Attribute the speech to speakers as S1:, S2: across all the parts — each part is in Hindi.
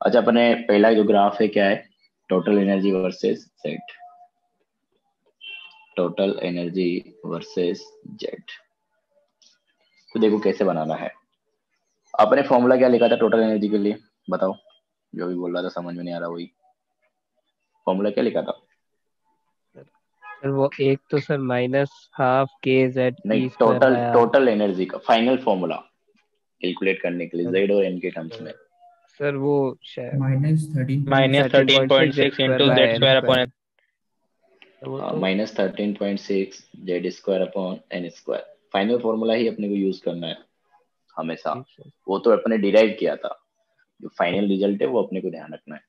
S1: अच्छा अपने पहला जो ग्राफ है क्या है? Total energy versus Z total energy versus Z तो देखो कैसे बनाना है। अपने फॉर्मूला क्या लिखा था टोटल एनर्जी के लिए? बताओ। जो भी बोल रहा था समझ में नहीं आ रहा वही। फॉर्मूला क्या लिखा था?
S2: सर वो एक तो सर माइनस हाफ़ के जेड
S1: नहीं टोटल टोटल एनर्जी का फाइनल फॉर्मूला कैलकुलेट करने के लिए जेड और एन के टर्म्स में।
S2: सर वो
S3: minus thirteen
S4: minus thirteen point six into Z square upon
S1: minus thirteen point six Z square upon N square final formula ही अपने को यूज़ करना है हमेशा। वो तो अपने डिराइव किया था। जो फाइनल रिज़ल्ट है वो अपने को ध्यान रखना है।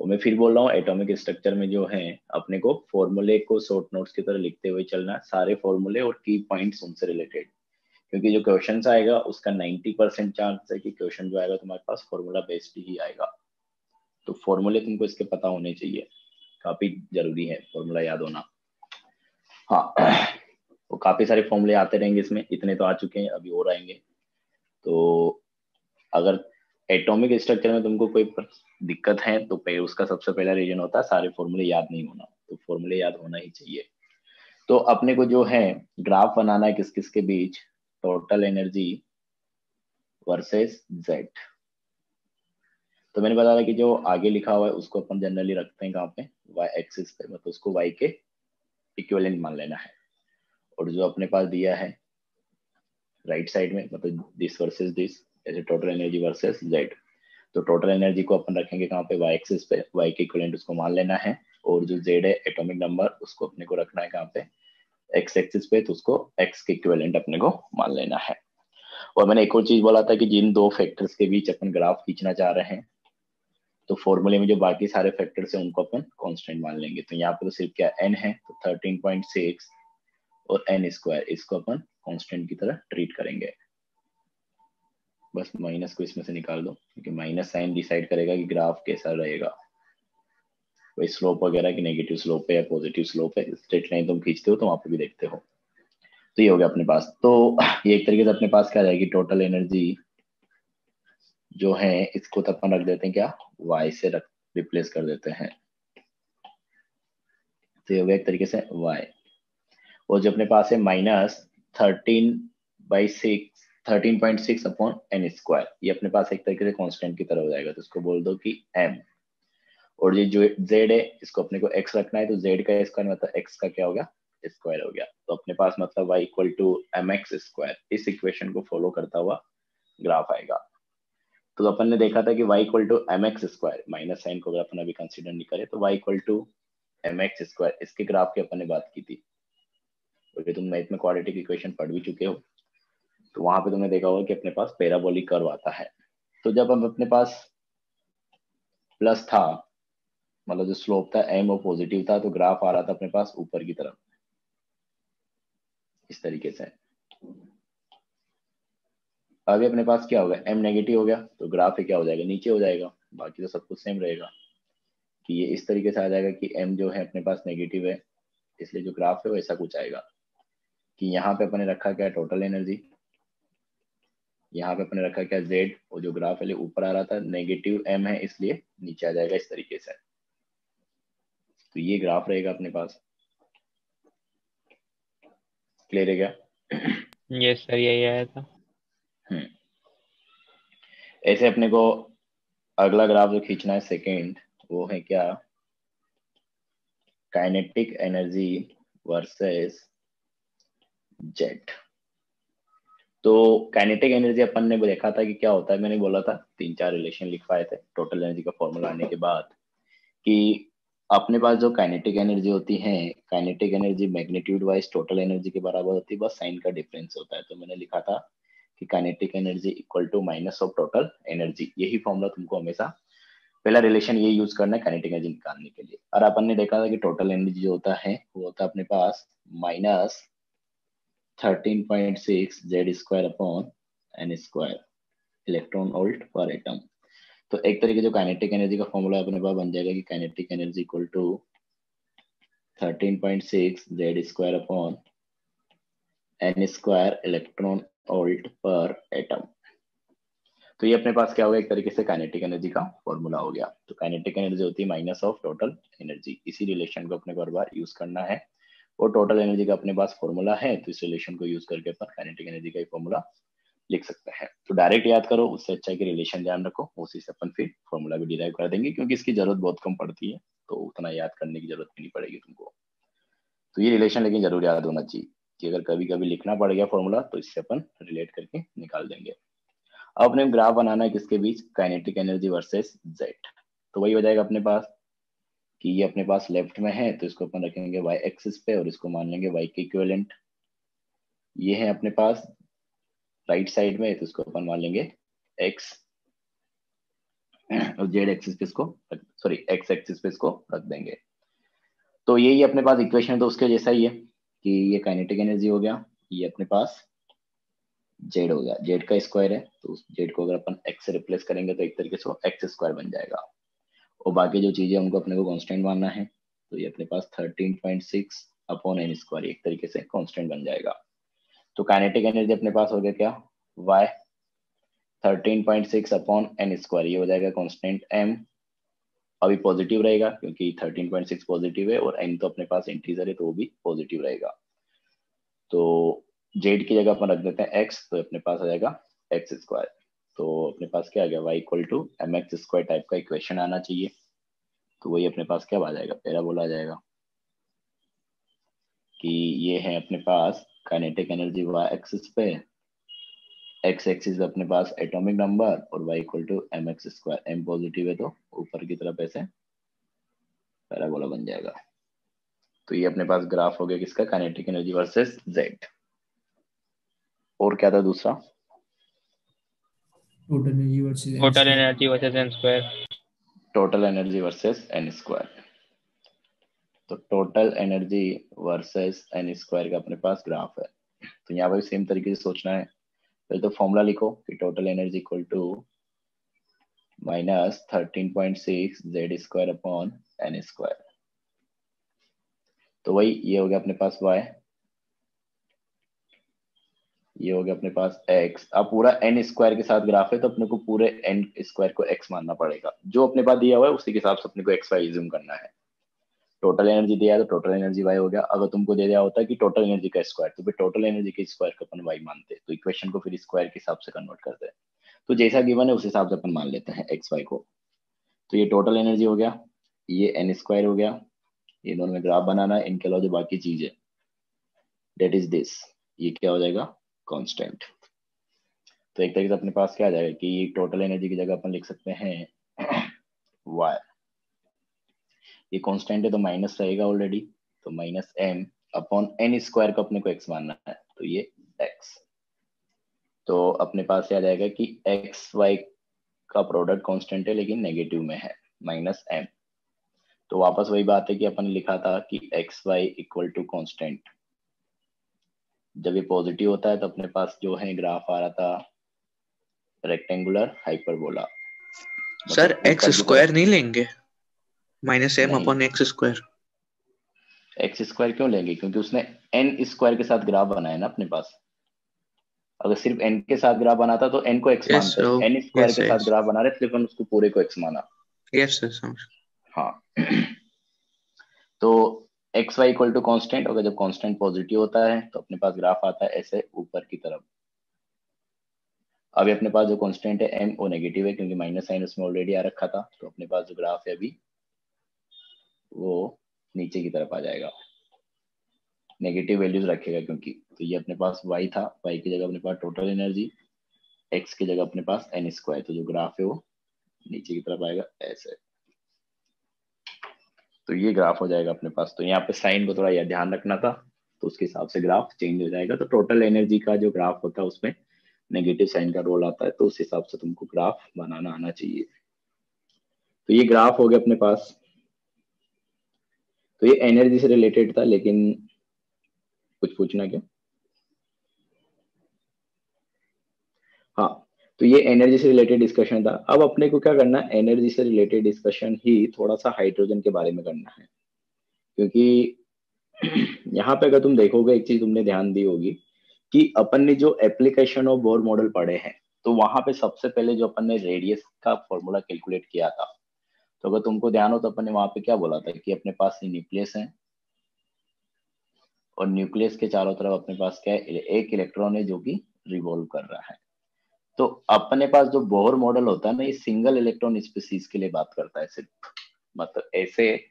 S1: और मैं फिर बोल रहा हूँ एटॉमिक स्ट्रक्चर में जो है अपने को फॉर्मूले को शॉर्ट नोट्स की तरह लिखते हुए चलना सारे फॉर्मूले और की पॉइंट्स उनसे रिलेटेड क्योंकि जो क्वेश्चन आएगा, उसका 90 परसेंट चांस है कि क्वेश्चन जो आएगा तुम्हारे पास फॉर्मूला बेस्ड ही आएगा। तो फॉर्मूले तुमको इसके पता होने चाहिए। काफ़ी ज़रूरी है फॉर्मूला याद होना। हाँ वो काफ़ी सारे फॉर्मूले आते रहेंगे इसमें। इतने तो आ चुके हैं, अभी और आएँगे। तो अगर एटॉमिक स्ट्रक्चर में तुमको कोई दिक्कत है तो उसका सबसे पहला रीजन होता है, सारे फॉर्मूले याद नहीं होना। तो फॉर्मूले याद होना ही चाहिए। तो अपने को जो है ग्राफ बनाना है किस किस के बीच टोटल एनर्जी वर्सेस जेड तो मैंने बताया कि जो आगे लिखा हुआ है, उसको अपन जनरली रखते हैं कहाँ पे? वाई एक्सिस पे मतलब उसको वाई के इक्विवेलेंट मान लेना है। और जो अपने पास दिया है राइट right साइड में मतलब दिस वर्सेस दिस जैसे टोटल एनर्जी वर्सेस जेड तो टोटल एनर्जी को अपन रखेंगे कहाँ पे? वाई एक्सिस पे वाई के इक्वलेंट उसको मान लेना है। और जो जेड है एटॉमिक नंबर उसको अपने को रखना है कहाँ पे? एक्स एक्सिस पे तो उसको एक्स के इक्विवेलेंट अपने को मान लेना है। और मैंने एक और चीज़ बोला था कि जिन दो फैक्टर्स के बीच अपन ग्राफ खींचना चाह रहे हैं तो फॉर्मूले में जो बाकी सारे फैक्टर्स हैं, उनको अपन कांस्टेंट मान लेंगे। तो यहाँ पे तो सिर्फ़ क्या एन है तो थर्टीन पॉइंट सिक्स और एन स्क्वायर इसको अपन कांस्टेंट की तरह ट्रीट करेंगे। बस माइनस को इसमें से निकाल दो, क्योंकि माइनस साइन डिसाइड करेगा कि ग्राफ कैसा रहेगा। कोई स्लोप वगैरह की नेगेटिव स्लोप है या पॉजिटिव स्लोप है स्ट्रेट लाइन तुम खींचते हो तो वहाँ पे भी देखते हो। तो ये हो गया अपने पास। तो ये एक तरीके से अपने पास क्या रहेगी? टोटल एनर्जी जो है, इसको तो अपन रख देते हैं क्या? वाई से रख रिप्लेस कर देते हैं। तो ये हो गया एक तरीके से वाई और जो अपने पास है minus thirteen by six thirteen point six upon N square ये अपने पास एक तरीके से कांस्टेंट की तरह हो जाएगा तो इसको बोल दो कि एम और ये जो जेड है, इसको अपने को एक्स रखना है तो जेड का स्क्वायर मतलब एक्स का क्या हो गया? स्क्वायर हो गया। तो अपने पास मतलब Y equal to M X square इस इक्वेशन को फॉलो करता हुआ ग्राफ आएगा। तो अपन ने देखा था कि Y equal to M X square minus sign को अगर अपन अभी कंसिडर नहीं करे तो Y equal to M X square इसके ग्राफ की अपन ने बात की थी। क्योंकि तुम मैथ में क्वाड्रेटिक इक्वेशन पढ़ भी चुके हो। तो वहाँ पे तुमने देखा होगा कि अपने पास पेराबोलिक कर्व आता है। तो जब हम अपने पास प्लस था मतलब जो स्लोप था एम और पॉजिटिव था तो ग्राफ आ रहा था अपने पास ऊपर की तरफ़। इस तरीके से। अभी अपने पास क्या हो गया? एम नेगेटिव हो गया तो ग्राफ क्या हो जाएगा? नीचे हो जाएगा। बाकी तो सब कुछ सेम रहेगा। कि ये इस तरीके से आ जाएगा कि एम जो है अपने पास नेगेटिव है, इसलिए जो ग्राफ है वो ऐसा कुछ आएगा। कि यहाँ पे अपने रखा क्या टोटल एनर्जी यहाँ पे अपने रखा क्या जेड और जो ग्राफ है ऊपर आ रहा था। नेगेटिव एम है, इसलिए नीचे आ जाएगा इस तरीके से। तो ये ग्राफ रहेगा अपने पास। क्लियर है क्या?
S4: यस सर यही आया था।
S1: हम्म। ऐसे अपने को अगला ग्राफ जो खींचना है सेकेंड वो है क्या? काइनेटिक एनर्जी वर्सेस जेट तो काइनेटिक एनर्जी अपन ने देखा था कि क्या होता है मैंने बोला था तीन चार रिलेशन लिखवाए थे टोटल एनर्जी का फॉर्मूला आने के बाद कि अपने पास जो काइनेटिक एनर्जी होती है kinetic energy magnitude wise total energy के बराबर होती है, बस साइन का डिफरेंस होता है। तो मैंने लिखा था कि kinetic energy equal to minus of total energy यही फॉर्मूला तुमको हमेशा पहला रिलेशन ये यूज़ करना है काइनेटिक एनर्जी निकालने के लिए। और अपन ने देखा था कि टोटल एनर्जी जो होता है, वो होता है अपने पास minus thirteen point six Z square upon N square electron volt per atom तो एक तरीके जो काइनेटिक एनर्जी का फॉर्मूला अपने पास बन जाएगा कि kinetic energy equal to 13.6 z square upon N square electron volt per atom तो ये अपने पास क्या होगा एक तरीके से काइनेटिक एनर्जी का फॉर्मूला हो गया। तो काइनेटिक एनर्जी होती है माइनस ऑफ़ टोटल एनर्जी इसी रिलेशन को अपने बार बार यूज़ करना है। और टोटल एनर्जी का अपने पास फॉर्मूला है तो इस रिलेशन को यूज़ करके अपन काइनेटिक एनर्जी का फॉर्मूला लिख सकते हैं। तो डायरेक्ट याद करो, उससे अच्छा कि रिलेशन ध्यान रखो, उसी से अपन फिर फॉर्मूला भी डिराइव कर देंगे, क्योंकि इसकी ज़रूरत बहुत कम पड़ती है तो उतना याद करने की ज़रूरत भी नहीं पड़ेगी तुमको। तो ये रिलेशन लेकिन ज़रूर याद होना चाहिए, कि अगर कभी कभी लिखना पड़ गया फॉर्मूला तो इससे अपन रिलेट करके निकाल देंगे। अब अपने ग्राफ बनाना है किसके बीच? काइनेटिक एनर्जी वर्सेस जेड तो वही हो जाएगा अपने पास, कि ये अपने पास लेफ़्ट में है तो इसको अपन रखेंगे वाई एक्सिस पे, और इसको मान लेंगे वाई के इक्वेलेंट ये है अपने पास राइट साइड में तो इसको अपन मान लेंगे एक्स और जेड एक्सिस पे इसको सॉरी एक्स एक्सिस पे इसको रख देंगे। तो यही अपने पास इक्वेशन तो उसके जैसा ही है कि ये काइनेटिक एनर्जी हो गया, ये अपने पास जेड हो गया। जेड का स्क्वायर है तो उस जेड को अगर अपन एक्स से रिप्लेस करेंगे तो एक तरीके से एक्स स्क्वायर बन जाएगा। और बाकी जो चीज़ें उनको अपने को कांस्टेंट मानना है तो ये अपने पास 13.6 अपॉन एन स्क्वायर एक तरीके से कांस्टेंट बन जाएगा। तो काइनेटिक एनर्जी अपने पास हो गया क्या? वाई 13.6 अपॉन एन स्क्वायर ये हो जाएगा कांस्टेंट एम अभी पॉजिटिव रहेगा, क्योंकि 13.6 पॉजिटिव है, और एन तो अपने पास इंटीजर है तो वो भी पॉजिटिव रहेगा। तो जेड की जगह अपन रख देते हैं एक्स तो अपने पास आ जाएगा एक्स स्क्वायर तो अपने पास क्या आ गया? Y equal to M X square type का इक्वेशन आना चाहिए। तो वही अपने पास क्या आ जाएगा? पहला बोला जाएगा। कि ये है अपने पास काइनेटिक एनर्जी वाई एक्सिस पे एक्स एक्सिस अपने पास एटॉमिक नंबर और Y equal to M X square M positive है तो ऊपर की तरफ़ ऐसे पैराबोला बन जाएगा। तो ये अपने पास ग्राफ हो गया किसका? काइनेटिक एनर्जी वर्सेस जेड और क्या था दूसरा?
S3: Total energy versus
S4: total energy versus n square
S1: total energy versus n square तो total energy versus n square का अपने पास ग्राफ है। तो यहाँ पर भी सेम तरीके से सोचना है। पहले तो फॉर्मूला लिखो कि total energy equal to minus thirteen point six Z square upon n square तो वही ये हो गया अपने पास वाई ये हो गया अपने पास x अब पूरा n स्क्वायर के साथ ग्राफ है तो अपने को पूरे n स्क्वायर को x मानना पड़ेगा। जो अपने पास दिया हुआ है उसी के हिसाब से अपने को वाई इज्यूम करना है। टोटल एनर्जी दिया तो टोटल एनर्जी वाई हो गया। अगर तुमको दे दिया होता कि टोटल एनर्जी का स्क्वायर तो फिर टोटल एनर्जी के स्क्वायर को अपन वाई मानते। तो इक्वेशन को फिर स्क्वायर के हिसाब से कन्वर्ट करते हैं। तो जैसा गिवन है, उस हिसाब से अपन मान लेते हैं एक्स वाई को। तो ये टोटल एनर्जी हो गया, ये एन स्क्वायर हो गया। ये दोनों में ग्राफ बनाना इनके अलावा जो बाकी चीज़ है डेट इज़ दिस ये क्या हो जाएगा? कॉन्स्टेंट तो एक तरीके से अपने पास क्या आ जाएगा कि टोटल एनर्जी की जगह अपन लिख सकते हैं वाई ये कांस्टेंट है तो माइनस रहेगा ऑलरेडी तो minus m upon n square को अपने को एक्स मानना है तो ये एक्स तो अपने पास आ जाएगा कि एक्स वाई का प्रोडक्ट कांस्टेंट है लेकिन नेगेटिव में है माइनस एम तो वापस वही बात है कि अपन ने लिखा था कि x y equal to constant जब ये पॉजिटिव होता है तो अपने पास जो है ग्राफ आ रहा था rectangular hyperbola
S5: sir x square नहीं लेंगे? Minus m upon x square.
S1: X square क्यों लेंगे? क्योंकि उसने एन स्क्वायर के साथ ग्राफ बनाया ना अपने पास। अगर सिर्फ़ एन के साथ ग्राफ बना था तो एन को एक्स yes, मानते एन स्क्वायर yes, के साथ ग्राफ बना रहे सिर्फ़ हम उसको पूरे को एक्स माना।
S5: यस yes, सर
S1: हाँ। तो x y equal to constant अगर जब कॉन्स्टेंट पॉजिटिव होता है तो अपने पास ग्राफ आता है ऐसे ऊपर की तरफ़। अभी अपने पास जो कॉन्स्टेंट है एम वो नेगेटिव है क्योंकि माइनस साइन उसमें ऑलरेडी आ रखा था तो अपने पास जो ग्राफ है अभी वो नीचे की तरफ़ आ जाएगा। नेगेटिव वैल्यूज़ रखेगा क्योंकि तो ये अपने पास y था, y की जगह अपने पास टोटल एनर्जी x की जगह अपने पास एन स्क्वायर तो जो ग्राफ है वो नीचे की तरफ़ आएगा, ऐसे। तो ये ग्राफ हो जाएगा अपने पास। तो यहाँ पे साइन को थोड़ा यह ध्यान रखना था तो उसके हिसाब से ग्राफ चेंज हो जाएगा। तो टोटल एनर्जी का जो ग्राफ होता है, उसमें नेगेटिव साइन का रोल आता है तो उस हिसाब से तुमको ग्राफ बनाना आना चाहिए। तो ये ग्राफ हो गया अपने पास। तो ये एनर्जी से रिलेटेड था, लेकिन कुछ पूछना क्या? हाँ तो ये एनर्जी से रिलेटेड डिस्कशन था। अब अपने को क्या करना है? एनर्जी से रिलेटेड डिस्कशन ही थोड़ा सा हाइड्रोजन के बारे में करना है। क्योंकि यहाँ पे अगर तुम देखोगे, एक चीज़ तुमने ध्यान दी होगी कि अपन ने जो एप्लीकेशन ऑफ़ बोर मॉडल पढ़े हैं तो वहाँ पे सबसे पहले जो अपन ने रेडियस का फॉर्मूला कैलकुलेट किया था तो अगर तुमको ध्यान हो तो अपन वहाँ पे क्या बोला था कि अपने पास ये न्यूक्लियस है? और न्यूक्लियस के चारों तरफ़ अपने पास क्या है? एक इलेक्ट्रॉन है जो कि रिवॉल्व कर रहा है। तो अपने पास जो बोहर मॉडल होता है ना, ये सिंगल इलेक्ट्रॉन स्पीसीज के लिए बात करता है सिर्फ़। मतलब ऐसे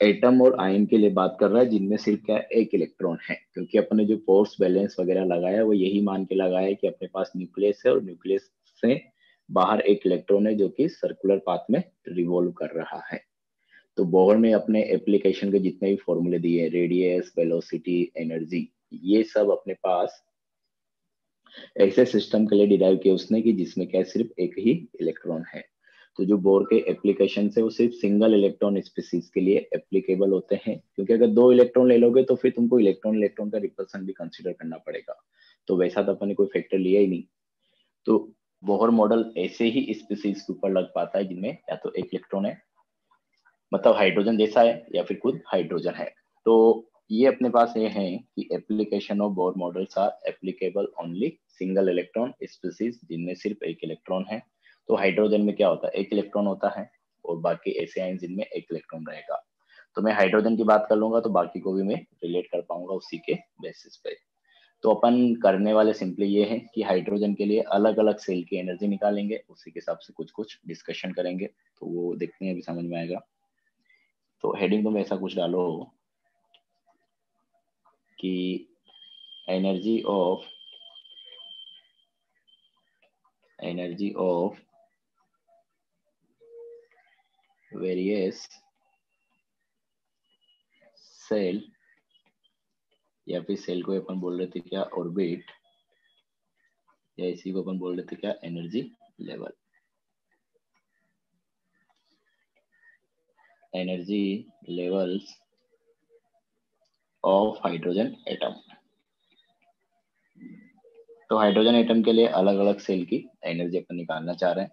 S1: एटम और आयन के लिए बात कर रहा है, जिनमें सिर्फ़ क्या एक इलेक्ट्रॉन है। क्योंकि अपने जो फोर्स बैलेंस वगैरह लगाया वो यही मान के लगाया कि अपने पास न्यूक्लियस है और न्यूक्लियस से बाहर एक इलेक्ट्रॉन है जो कि सर्कुलर पाथ में रिवॉल्व कर रहा है। तो बोहर ने अपने एप्लीकेशन के जितने भी फॉर्मूले दिए रेडियस वेलोसिटी एनर्जी ये सब अपने पास ऐसे सिस्टम के लिए डिराइव किया उसने कि जिसमें क्या सिर्फ़ एक ही इलेक्ट्रॉन है। तो जो बोर के एप्लीकेशन है वो सिर्फ़ सिंगल इलेक्ट्रॉन स्पीसीज के लिए एप्लीकेबल होते हैं, क्योंकि अगर दो इलेक्ट्रॉन ले लोगे तो फिर तुमको इलेक्ट्रॉन इलेक्ट्रॉन का रिपल्सन भी कंसिडर करना पड़ेगा। तो वैसा तो अपन कोई फैक्टर लिया ही नहीं। तो बोहर मॉडल ऐसे ही स्पीसीज के ऊपर लग पाता है जिनमें या तो एक इलेक्ट्रॉन है मतलब हाइड्रोजन जैसा है या फिर खुद हाइड्रोजन है। तो ये अपने पास ये है कि application of Bohr models are applicable only single electron species जिनमें सिर्फ़ एक इलेक्ट्रॉन है। तो हाइड्रोजन में क्या होता है? एक इलेक्ट्रॉन होता है और बाकी ऐसे आइन जिनमें एक इलेक्ट्रॉन रहेगा। तो मैं हाइड्रोजन की बात कर लूँगा तो बाकी को भी मैं रिलेट कर पाऊँगा उसी के बेसिस पे। तो अपन करने वाले सिंपली ये है कि हाइड्रोजन के लिए अलग अलग सेल की एनर्जी निकालेंगे, उसी के हिसाब से कुछ कुछ डिस्कशन करेंगे तो वो देखते हैं, अभी समझ में आएगा। तो हेडिंग तुम ऐसा कुछ डालो कि energy of energy of various shell या फिर सेल को अपन बोल रहे थे क्या ऑर्बिट या इसी को अपन बोल रहे थे क्या energy level energy levels of hydrogen atom तो हाइड्रोजन एटम के लिए अलग अलग सेल की एनर्जी अपन निकालना चाह रहे हैं।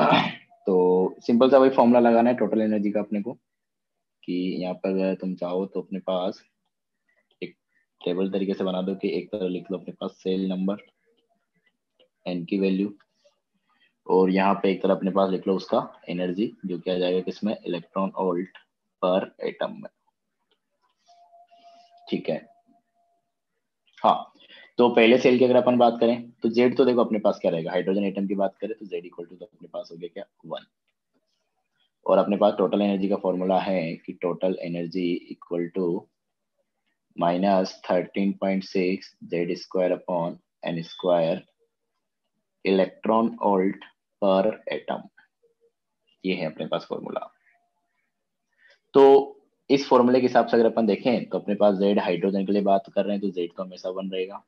S1: तो सिंपल सा वही फॉर्मूला लगाना है टोटल एनर्जी का अपने को, कि यहाँ पर तुम चाहो तो अपने पास टेबल तरीके से बना दो कि एक तरह लिख लो अपने पास सेल नंबर एन की वैल्यू और यहाँ पे एक तरह अपने पास लिख लो उसका एनर्जी जो क्या जाएगा किसमें? इलेक्ट्रॉन वोल्ट पर एटम में। ठीक है। हाँ तो पहले सेल की अगर अपन बात करें तो जेड तो देखो अपने पास क्या रहेगा? हाइड्रोजन एटम की बात करें तो जेड इक्वल टू तो अपने पास हो गया क्या? वन और अपने पास टोटल एनर्जी का फॉर्मूला है कि total energy equal to point six Z square upon n square electron volt per atom ये है अपने पास फॉर्मूला तो इस फॉर्मूले के हिसाब से अगर अपन देखें तो अपने पास जेड हाइड्रोजन के लिए बात कर रहे हैं तो जेड तो हमेशा वन रहेगा।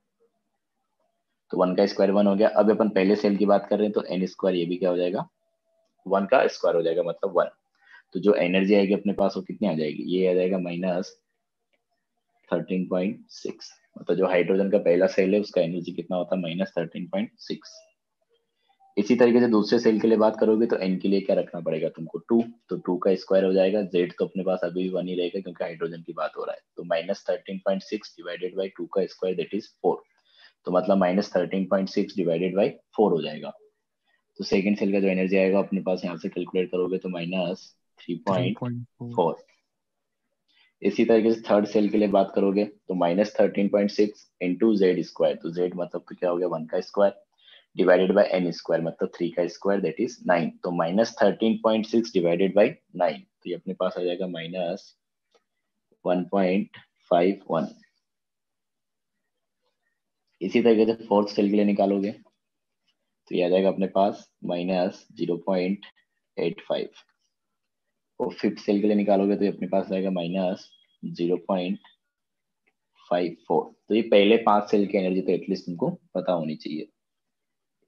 S1: तो वन का स्क्वायर वन हो गया। अब अपन पहले सेल की बात कर रहे हैं तो एन स्क्वायर ये भी क्या हो जाएगा? वन का स्क्वायर हो जाएगा मतलब वन तो जो एनर्जी आएगी अपने पास, वो कितनी आ जाएगी? ये आ जाएगा माइनस थर्टीन पॉइंट सिक्स मतलब जो हाइड्रोजन का पहला सेल है, उसका एनर्जी कितना होता है? माइनस थर्टीन पॉइंट सिक्स इसी तरीके से दूसरे सेल के लिए बात करोगे तो एन के लिए क्या रखना पड़ेगा तुमको? टू तो टू का स्क्वायर हो जाएगा जेड तो अपने पास अभी भी वन ही रहेगा, क्योंकि हाइड्रोजन की बात हो रहा है। तो minus thirteen point six divided by two का स्क्वायर दैट इज़ फोर तो मतलब minus thirteen point six divided by four हो जाएगा। तो सेकेंड सेल का जो एनर्जी आएगा, अपने पास यहाँ से कैलकुलेट करोगे तो माइनस थ्री पॉइंट फोर इसी तरीके से थर्ड सेल के लिए बात करोगे तो minus thirteen point six into Z square तो जेड मतलब तो क्या हो गया? वन का square divided by n square मतलब थ्री का स्क्वायर दैट इज़ नाइन तो minus thirteen point six divided by nine तो ये अपने पास आ जाएगा minus one point five one इसी तरीके से फोर्थ सेल के लिए निकालोगे तो ये आ जाएगा अपने पास minus zero point eight five और फिफ्थ सेल के लिए निकालोगे तो ये अपने पास आएगा minus zero point five four तो ये पहले पाँच सेल की एनर्जी तो एटलीस्ट तुमको पता होनी चाहिए।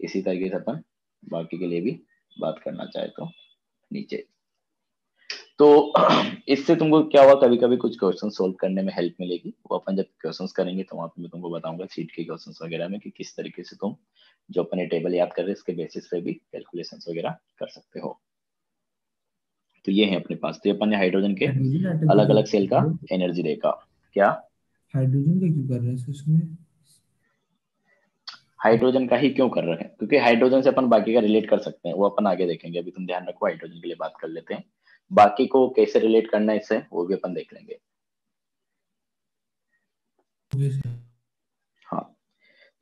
S1: इसी तरीके से अपन बाकी के लिए भी बात करना चाहे तो नीचे। तो इससे तुमको क्या हुआ कभी कभी कुछ क्वेश्चन सोल्व करने में हेल्प मिलेगी। वो अपन जब क्वेश्चंस करेंगे तो वहाँ पे मैं तुमको बताऊँगा सीट के क्वेश्चंस वगैरह में कि किस तरीके से तुम जो अपने टेबल याद कर रहे इसके बेसिस पे भी कैलकुलेशंस वगैरह कर सकते हो। तो ये है अपने पास। तो अपन ने हाइड्रोजन के अलग अलग सेल का एनर्जी देखा क्या?
S3: हाइड्रोजन का क्यों कर रहे हैं इसमें?
S1: हाइड्रोजन का ही क्यों कर रहे हैं? क्योंकि हाइड्रोजन से अपन बाकी का रिलेट कर सकते हैं। वो अपन आगे देखेंगे। अभी तुम ध्यान रखो हाइड्रोजन के लिए बात कर लेते हैं। बाकी को कैसे रिलेट करना है इससे वो भी अपन देख लेंगे। हाँ।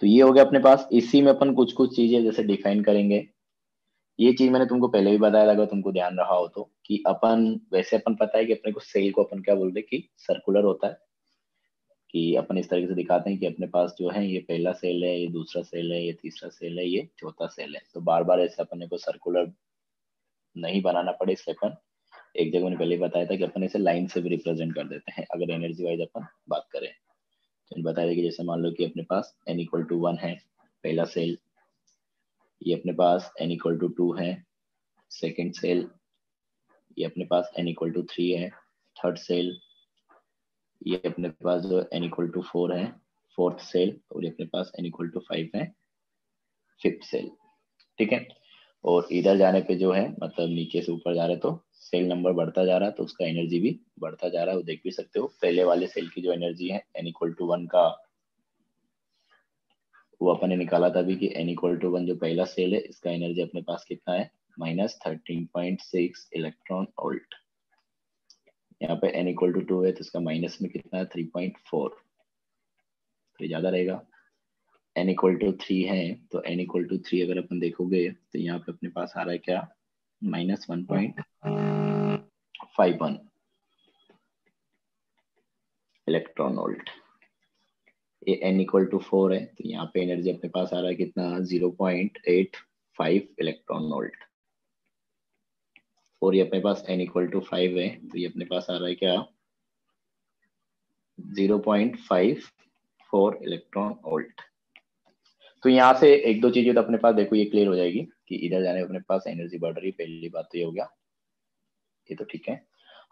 S1: तो ये हो गया अपने पास। इसी में अपन कुछ कुछ चीज़ें जैसे डिफाइन करेंगे। ये चीज़ मैंने तुमको पहले भी बताया था, अगर तुमको ध्यान रहा हो तो कि अपन, वैसे अपन पता है कि अपने को सेल को अपन क्या बोलते हैं कि सर्कुलर होता है, कि अपन इस तरीके से दिखाते हैं कि अपने पास जो है ये पहला सेल है, ये दूसरा सेल है, ये तीसरा सेल है, ये चौथा सेल है। तो बार बार ऐसे अपने को सर्कुलर नहीं बनाना पड़े इसलिए अपन, एक जगह मैंने पहले बताया था कि अपन इसे लाइन से भी रिप्रेजेंट कर देते हैं, अगर एनर्जी वाइज अपन बात करें। तो बताया कि जैसे मान लो कि अपने पास एन इक्वल टू वन है, पहला सेल ये अपने पास एन इक्वल टू टू है। सेकेंड सेल ये अपने पास एन इक्वल टू थ्री है। थर्ड सेल ये अपने पास जो एन इक्वल टू फोर है। फोर्थ सेल और ये अपने पास एन इक्वल टू फाइव है। फिफ्थ सेल ठीक है? और इधर जाने पे जो है मतलब नीचे से ऊपर जा रहे तो सेल नंबर बढ़ता जा रहा है तो उसका एनर्जी भी बढ़ता जा रहा है। वो देख भी सकते हो, पहले वाले सेल की जो एनर्जी है एन इक्वल टू वन का वो अपन ने निकाला था अभी कि एन इक्वल टू वन जो पहला सेल है, इसका एनर्जी अपने पास कितना है? Minus thirteen point six electron volt यहाँ पे एन इक्वल टू टू है तो इसका माइनस में कितना है? थ्री पॉइंट फोर तो ज़्यादा रहेगा। एन इक्वल टू थ्री है तो एन इक्वल टू थ्री अगर अपन देखोगे तो यहाँ पे अपने पास आ रहा है क्या? Minus one point five one electron volt n equal to four है तो यहाँ पे एनर्जी अपने पास आ रहा है कितना? Zero point eight five electron volt और ये अपने पास एन इक्वल टू फाइव है तो ये अपने पास आ रहा है क्या? Zero point five four electron volt तो यहाँ से एक दो चीज़ें तो अपने पास, देखो ये क्लियर हो जाएगी कि इधर जाने अपने पास एनर्जी बढ़ रही पहली बात तो ये हो गया। ये तो ठीक है।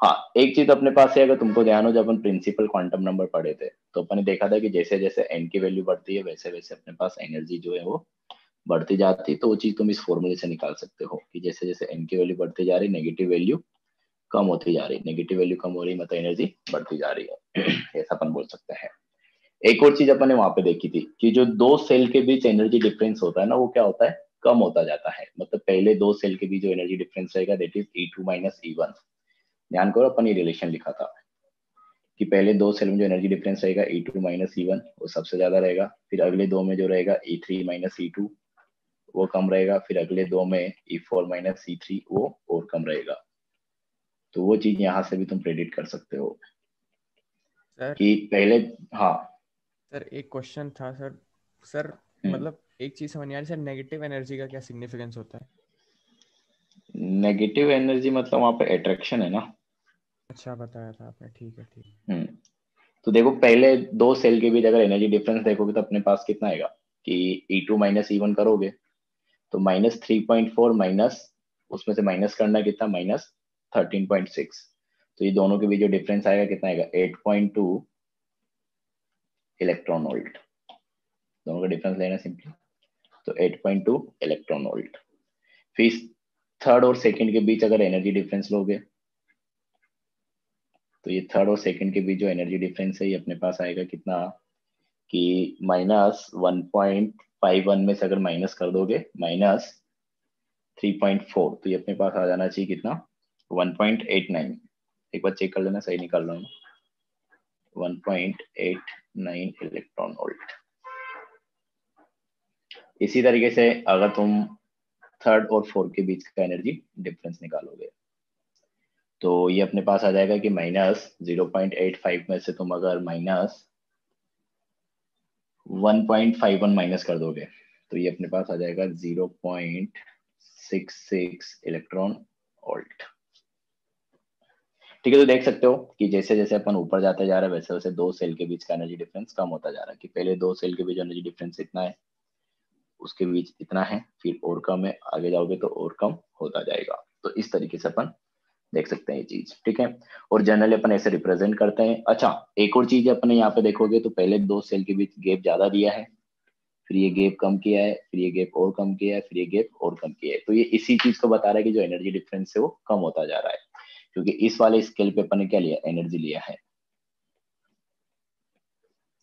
S1: हाँ एक चीज़ अपने पास है, अगर तुमको ध्यान हो, जब अपन प्रिंसिपल क्वांटम नंबर पढ़े थे तो अपन देखा था कि जैसे जैसे एन की वैल्यू बढ़ती है, वैसे वैसे अपने पास एनर्जी जो है वो बढ़ती जाती है। तो वो चीज़ तुम इस फॉर्मूले से निकाल सकते हो कि जैसे जैसे एन की वैल्यू बढ़ती जा रही नेगेटिव वैल्यू कम होती जा रही नेगेटिव वैल्यू कम हो रही मतलब एनर्जी बढ़ती जा रही है। ऐसा अपन बोल सकते हैं। एक और चीज़ अपन ने वहाँ पे देखी थी कि जो दो सेल के बीच एनर्जी डिफरेंस होता है ना, वो क्या होता है? कम होता जाता है। मतलब पहले दो सेल के बीच जो एनर्जी डिफरेंस रहेगा that is E two minus E one ध्यान करो अपन ये रिलेशन लिखा था कि पहले दो सेल में जो एनर्जी डिफरेंस रहेगा E two minus E one वो सबसे ज़्यादा रहेगा फिर अगले दो में जो रहेगा E three minus E two वो कम रहेगा फिर अगले दो में E four minus E three वो और कम रहेगा। तो वो चीज़ यहाँ से भी तुम प्रेडिक्ट कर सकते हो।
S6: सर
S1: कि पहले हाँ।
S6: सर एक क्वेश्चन था सर सर
S1: हम्म।
S6: मतलब एक चीज़ समझ नहीं आ रही सर नेगेटिव एनर्जी का क्या सिग्निफिकेंस होता है?
S1: नेगेटिव एनर्जी मतलब वहाँ पर अट्रैक्शन है ना।
S6: अच्छा बताया था आपने, ठीक है, ठीक
S1: हम्म। तो देखो, पहले दो सेल के बीच अगर एनर्जी डिफरेंस देखोगे तो अपने पास कितना आएगा? कि E two minus E one करोगे तो minus three point four minus उसमें से माइनस करना कितना? माइनस थर्टीन पॉइंट सिक्स तो ये दोनों के बीच जो डिफरेंस आएगा, कितना आएगा? Eight point two electron volt दोनों का डिफरेंस लेना सिंपली तो eight point two electron volt फिर थर्ड और सेकेंड के बीच अगर एनर्जी डिफरेंस लोगे तो ये थर्ड और सेकंड के बीच जो एनर्जी डिफरेंस है, ये अपने पास आएगा कितना? कि minus one point five one में से अगर माइनस कर दोगे माइनस थ्री पॉइंट फोर तो ये अपने पास आ जाना चाहिए कितना? वन पॉइंट एट नाइन एक बार चेक कर लेना, सही निकाल रहा one point eight nine electron volt इसी तरीके से अगर तुम थर्ड और फोर्थ के बीच का एनर्जी डिफरेंस निकालोगे तो ये अपने पास आ जाएगा कि minus zero point eight five में से तुम अगर minus one point five one minus कर दोगे तो ये अपने पास आ जाएगा zero point six six electron volt. ठीक है तो देख सकते हो कि जैसे जैसे अपन ऊपर जाते जा रहे हैं, वैसे वैसे दो सेल के बीच का एनर्जी डिफरेंस कम होता जा रहा है। कि पहले दो सेल के बीच एनर्जी डिफरेंस इतना है, उसके बीच इतना है, फिर और कम है, आगे जाओगे तो और कम होता जाएगा। तो इस तरीके से अपन देख सकते हैं ये चीज़, ठीक है? और जनरली अपन ऐसे रिप्रेजेंट करते हैं। अच्छा एक और चीज़ अपने यहाँ पे देखोगे तो पहले दो सेल के बीच गैप ज़्यादा दिया है, फिर ये गैप कम किया है, फिर ये गैप और कम किया है, फिर ये गैप और कम किया है। तो ये इसी चीज़ को बता रहा है कि जो एनर्जी डिफरेंस है वो कम होता जा रहा है, क्योंकि इस वाले स्केल पे अपन क्या लिया? एनर्जी लिया है।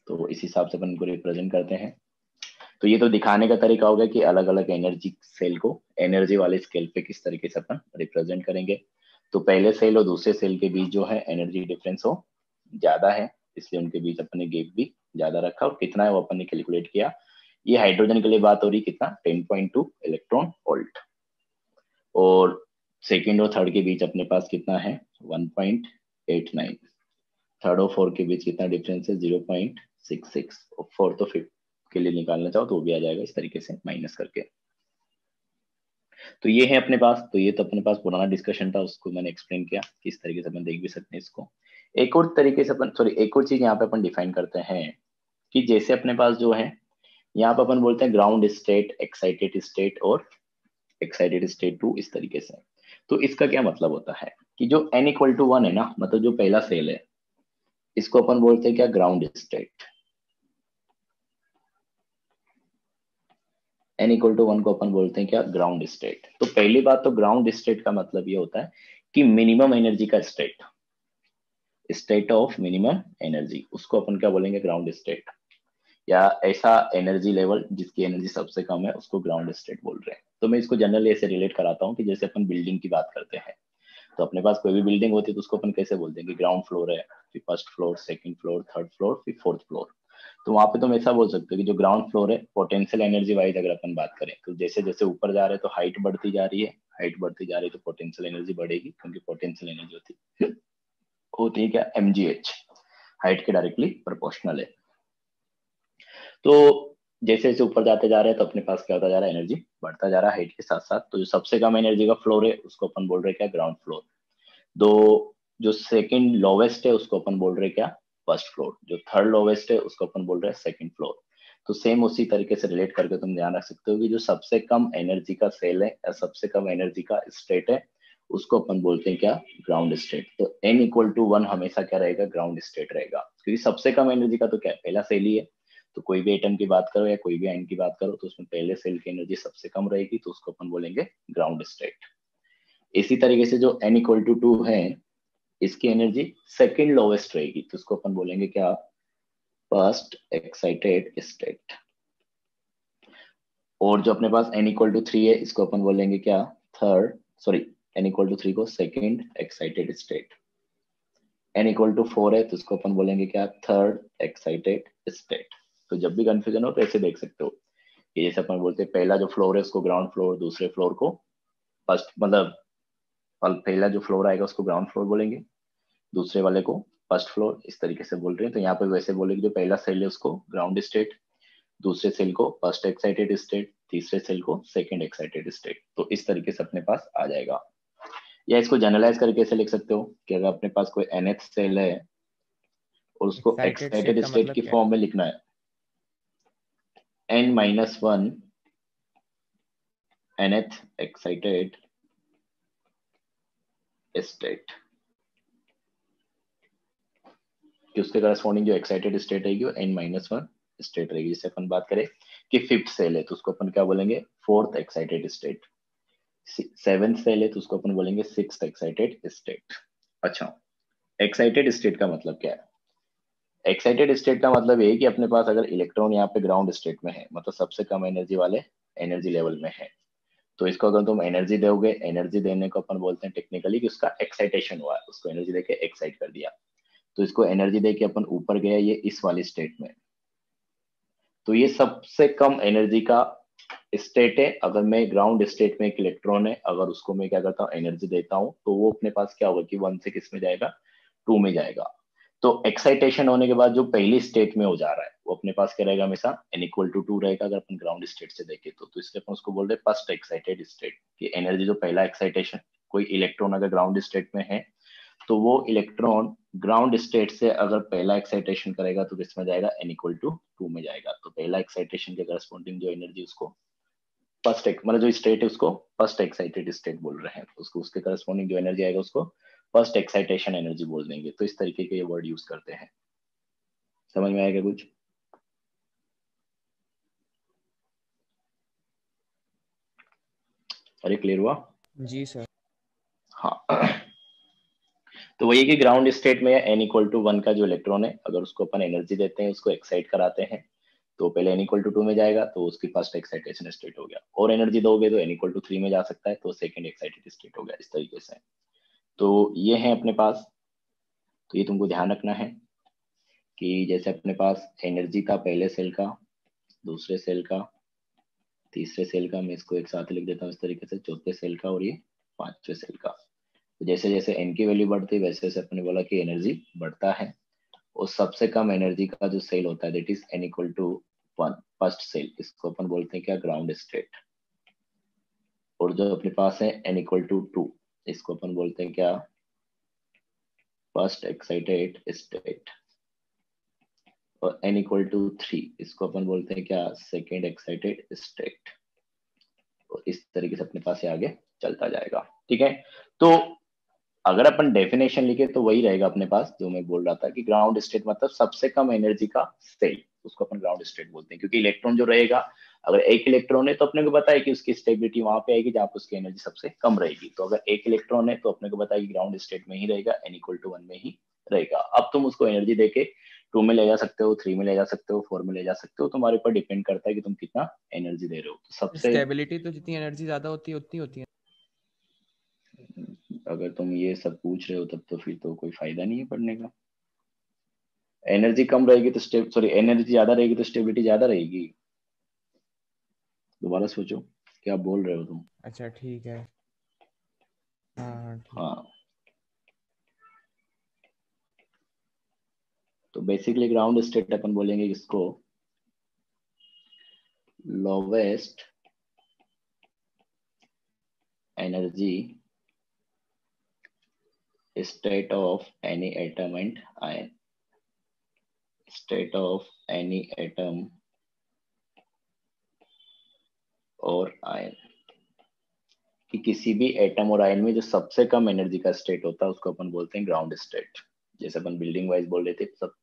S1: तो इस हिसाब से अपन को रिप्रेजेंट करते हैं। तो ये तो दिखाने का तरीका होगा कि अलग अलग एनर्जी सेल को एनर्जी वाले स्केल पे किस तरीके से अपन रिप्रेजेंट करेंगे। तो पहले सेल और दूसरे सेल के बीच जो है एनर्जी डिफरेंस हो, ज़्यादा है, इसलिए उनके बीच अपने गेप भी ज़्यादा रखा और कितना है वो अपन ने कैलकुलेट किया। ये हाइड्रोजन के लिए बात हो रही कितना? 10.2 इलेक्ट्रॉन वोल्ट और सेकेंड और थर्ड के बीच अपने पास कितना है? 1.89 थर्ड और फोर्थ के बीच कितना डिफरेंस है? 0.66 और फोर्थ और फिफ्थ के लिए निकालना चाहो तो वो भी आ जाएगा इस तरीके से माइनस करके। तो ये है अपने पास तो ये तो अपने पास पुराना डिस्कशन था, उसको मैंने एक्सप्लेन किया, किस तरीके से अपन देख भी सकते हैं इसको। एक और तरीके से अपन सॉरी एक और चीज़ यहाँ पे अपन डिफाइन करते हैं कि जैसे अपने पास जो है, यहाँ पे अपन बोलते हैं ग्राउंड स्टेट एक्साइटेड स्टेट और एक्साइटेड स्टेट टू इस तरीके से। तो इसका क्या मतलब होता है कि जो एन इक्वल टू वन है ना मतलब जो पहला सेल है, इसको अपन बोलते हैं क्या? Ground state n equal to one को अपन बोलते हैं क्या? ग्राउंड स्टेट तो पहली बात तो ग्राउंड स्टेट का मतलब ये होता है कि मिनिमम एनर्जी का state state of minimum energy उसको अपन क्या बोलेंगे? ग्राउंड स्टेट या ऐसा एनर्जी लेवल जिसकी एनर्जी सबसे कम है, उसको ग्राउंड स्टेट बोल रहे हैं। तो मैं इसको जनरली ऐसे रिलेट कराता हूँ कि जैसे अपन बिल्डिंग की बात करते हैं। तो अपने पास कोई भी बिल्डिंग होती है तो उसको अपन कैसे बोलते हैं कि ग्राउंड फ्लोर है, फिर first floor second floor third floor फिर फोर्थ फ्लोर तो वहाँ पे तो हम ऐसा बोल सकते हो कि जो ग्राउंड फ्लोर है पोटेंशियल एनर्जी वाइज अगर अपन बात करें तो जैसे जैसे ऊपर जा रहे हैं तो हाइट बढ़ती जा रही है। हाइट बढ़ती जा रही है तो पोटेंशियल एनर्जी बढ़ेगी, क्योंकि पोटेंशियल एनर्जी होती होती है क्या? एमजीएच हाइट के डायरेक्टली प्रपोर्शनल है। तो जैसे जैसे ऊपर जाते जा रहे हैं तो अपने पास क्या होता जा रहा है? एनर्जी बढ़ता जा रहा है हाइट के साथ साथ। तो जो सबसे कम एनर्जी का फ्लोर है, उसको अपन बोल रहे क्या? ग्राउंड फ्लोर दो, जो सेकंड लोवेस्ट है, उसको अपन बोल रहे क्या? फ़र्स्ट फ्लोर, जो थर्ड लोवेस्ट है, उसको अपन बोल रहे हैं सेकंड फ्लोर तो सेम उसी तरीके से रिलेट करके तुम ध्यान रख सकते हो कि जो सबसे कम एनर्जी का सेल है या सबसे कम एनर्जी का स्टेट है, उसको अपन बोलते हैं क्या? ग्राउंड स्टेट तो एन इक्वल टू वन हमेशा क्या रहेगा? ग्राउंड स्टेट रहेगा. क्योंकि सबसे कम एनर्जी का तो क्या? पहला सेल ही है. तो कोई भी एटम की बात करो या कोई भी आयन की बात करो तो उसमें पहले सेल की एनर्जी सबसे कम रहेगी तो उसको अपन बोलेंगे ग्राउंड स्टेट इसी तरीके से जो एन इक्वल टू टू है इसकी एनर्जी सेकेंड लोवेस्ट रहेगी। तो उसको अपन बोलेंगे क्या? फ़र्स्ट एक्साइटेड स्टेट और जो अपने पास एन इक्वल टू थ्री है, इसको अपन बोलेंगे क्या? Third sorry n equal to three को second excited state n equal to four है तो उसको अपन बोलेंगे क्या? थर्ड एक्साइटेड स्टेट तो जब भी कंफ्यूजन हो तो ऐसे देख सकते हो। कि जैसे अपन बोलते हैं, पहला जो फ्लोर है, उसको ग्राउंड फ्लोर दूसरे फ्लोर को फ़र्स्ट मतलब पहला जो फ्लोर आएगा, उसको ग्राउंड फ्लोर बोलेंगे। दूसरे वाले को फ़र्स्ट फ्लोर इस तरीके से बोल रहे हैं। तो यहाँ पे वैसे बोलेंगे जो पहला सेल है उसको ग्राउंड स्टेट दूसरे सेल को फ़र्स्ट एक्साइटेड स्टेट तीसरे सेल को सेकेंड एक्साइटेड स्टेट तो इस तरीके से अपने पास आ जाएगा। या इसको जनरलाइज करके ऐसे लिख सकते हो कि अगर अपने पास कोई एनएच सेल है और उसको एक्साइटेड स्टेट मतलब की फॉर्म में लिखना है। N minus 1 nth excited state उसके करस्पॉन्डिंग जो एक्साइटेड स्टेट रहेगी, वो एन माइनस वन स्टेट रहेगी। जिसे अपन बात करें कि फिफ्थ सेल है तो उसको अपन क्या बोलेंगे? Fourth excited state seventh shell है तो उसको अपन बोलेंगे सिक्स एक्साइटेड स्टेट अच्छा एक्साइटेड स्टेट का मतलब क्या है? एक्साइटेड स्टेट का मतलब ये कि अपने पास अगर इलेक्ट्रॉन यहाँ पे ग्राउंड स्टेट में है मतलब सबसे कम एनर्जी वाले एनर्जी लेवल में है तो इसको अगर तुम एनर्जी दोगे एनर्जी देने को अपन बोलते हैं टेक्निकली कि उसका एक्साइटेशन हुआ, उसको एनर्जी देके एक्साइट कर दिया। तो इसको एनर्जी देके अपन ऊपर गया ये इस वाली स्टेट में। तो ये सबसे कम एनर्जी का स्टेट है। अगर मैं ग्राउंड स्टेट में एक इलेक्ट्रॉन है अगर उसको मैं क्या करता हूँ एनर्जी देता हूँ तो वो अपने पास क्या होगा कि वन से किसमें जाएगा? टू में जाएगा। तो एक्साइटेशन होने के बाद जो पहली स्टेट में हो जा रहा है वो अपने पास क्या रहेगा हमेशा? एन इक्वल टू टू रहेगा अगर अपन ग्राउंड स्टेट से देखें तो, तो इसलिए अपन उसको बोल रहे फ़र्स्ट एक्साइटेड स्टेट की एनर्जी जो पहला एक्साइटेशन कोई इलेक्ट्रॉन अगर ग्राउंड स्टेट में है तो वो इलेक्ट्रॉन ग्राउंड स्टेट से अगर पहला एक्साइटेशन करेगा तो किसमें जाएगा? एन इक्वल टू टू में जाएगा। तो पहला एक्साइटेशन के करस्पॉन्डिंग जो एनर्जी उसको फ़र्स्ट मतलब जो स्टेट है उसको फ़र्स्ट एक्साइटेड स्टेट बोल रहे हैं। उसको उसके करस्पॉन्डिंग जो एनर्जी आएगा उसको फ़र्स्ट एक्साइटेशन एनर्जी बोल देंगे। तो इस तरीके के ये वर्ड यूज़ करते हैं। समझ में आएगा कुछ? अरे क्लियर हुआ?
S6: जी सर
S1: हाँ। तो वही कि ग्राउंड स्टेट में एन इक्वल टू वन का जो इलेक्ट्रॉन है, अगर उसको अपन एनर्जी देते हैं, उसको एक्साइट कराते हैं तो पहले एन इक्वल टू टू में जाएगा तो उसकी फ़र्स्ट एक्साइटेशन स्टेट हो गया। और एनर्जी दोगे तो एन इक्वल टू थ्री में जा सकता है तो सेकेंड एक्साइटेड स्टेट हो गया, इस तरीके से। तो ये है अपने पास। तो ये तुमको ध्यान रखना है कि जैसे अपने पास एनर्जी था पहले सेल का, दूसरे सेल का, तीसरे सेल का, मैं इसको एक साथ लिख देता हूँ इस तरीके से, चौथे सेल का और ये पांचवे सेल का। तो जैसे जैसे एन की वैल्यू बढ़ती है, वैसे वैसे अपने बोला कि एनर्जी बढ़ता है। और सबसे कम एनर्जी का जो सेल होता है that is n equal to one first shell इसको अपन बोलते हैं क्या? ग्राउंड स्टेट और जो अपने पास है एन इक्वल टू टू इसको अपन बोलते हैं क्या? फ़र्स्ट एक्साइटेड स्टेट और एन इक्वल टू थ्री इसको अपन बोलते हैं क्या? सेकेंड एक्साइटेड स्टेट और इस तरीके से अपने पास आगे चलता जाएगा। ठीक है? तो अगर अपन डेफिनेशन लिखे तो वही रहेगा अपने पास, जो मैं बोल रहा था कि ग्राउंड स्टेट मतलब सबसे कम एनर्जी का सेल उसको अपन ग्राउंड स्टेट बोलते हैं, क्योंकि इलेक्ट्रॉन जो रहेगा, अगर एक इलेक्ट्रॉन है तो अपने को है कि उसकी स्टेबिलिटी वहाँ पे आएगी जहाँ उसकी एनर्जी सबसे कम रहेगी। तो अगर एक इलेक्ट्रॉन है तो अपने को है कि ग्राउंड स्टेट में ही रहेगा एन इक्वल टू वन में ही रहेगा। अब तुम उसको एनर्जी देके टू में ले जा सकते हो थ्री में ले जा सकते हो फोर में ले जा सकते हो, तुम्हारे ऊपर डिपेंड करता है कि तुम कितना एनर्जी दे रहे हो। तो सबसे
S6: स्टेबिलिटी तो जितनी एनर्जी ज़्यादा होती है, उतनी होती है।
S1: अगर तुम ये सब पूछ रहे हो तब तो फिर तो कोई फ़ायदा नहीं है पढ़ने का। एनर्जी कम रहेगी तो स्टेप सॉरी एनर्जी ज़्यादा रहेगी तो स्टेबिलिटी ज़्यादा रहेगी। दोबारा सोचो क्या बोल रहे हो तुम?
S6: अच्छा ठीक है। हाँ ठीक।
S1: हाँ। तो बेसिकली ग्राउंड स्टेट अपन बोलेंगे इसको lowest energy state of any atom and ion. State of any atom और आयन कि किसी भी एटम और आयन में जो सबसे कम एनर्जी का स्टेट होता है, उसको अपन बोलते हैं ग्राउंड स्टेट जैसे अपन बिल्डिंग वाइज बोल रहे थे, सब,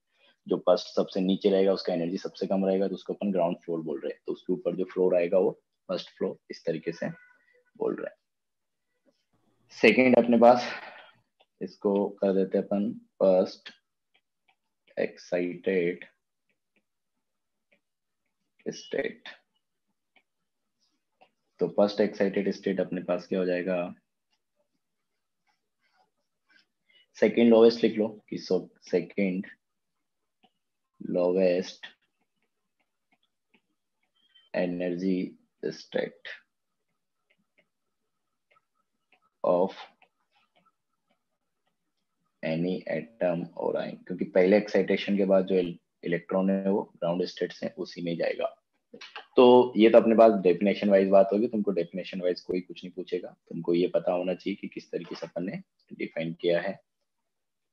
S1: जो फ़र्स्ट सबसे नीचे रहेगा, उसका एनर्जी सबसे कम रहेगा तो उसको अपन ग्राउंड फ्लोर बोल रहे हैं। तो उसके ऊपर जो फ्लोर आएगा, वो फ़र्स्ट फ्लोर इस तरीके से बोल रहे हैं। सेकेंड अपने पास इसको कर देते अपन फ़र्स्ट एक्साइटेड स्टेट तो फ़र्स्ट एक्साइटेड स्टेट अपने पास क्या हो जाएगा? सेकेंड लोवेस्ट लिख लो कि so second lowest energy state of any atom और आयन क्योंकि पहले एक्साइटेशन के बाद जो इलेक्ट्रॉन है वो ग्राउंड स्टेट से उसी में जाएगा। तो ये तो अपने पास डेफिनेशन वाइज बात होगी, तुमको डेफिनेशन वाइज कोई कुछ नहीं पूछेगा। तुमको ये पता होना चाहिए कि किस तरीके से अपन ने डिफाइन किया है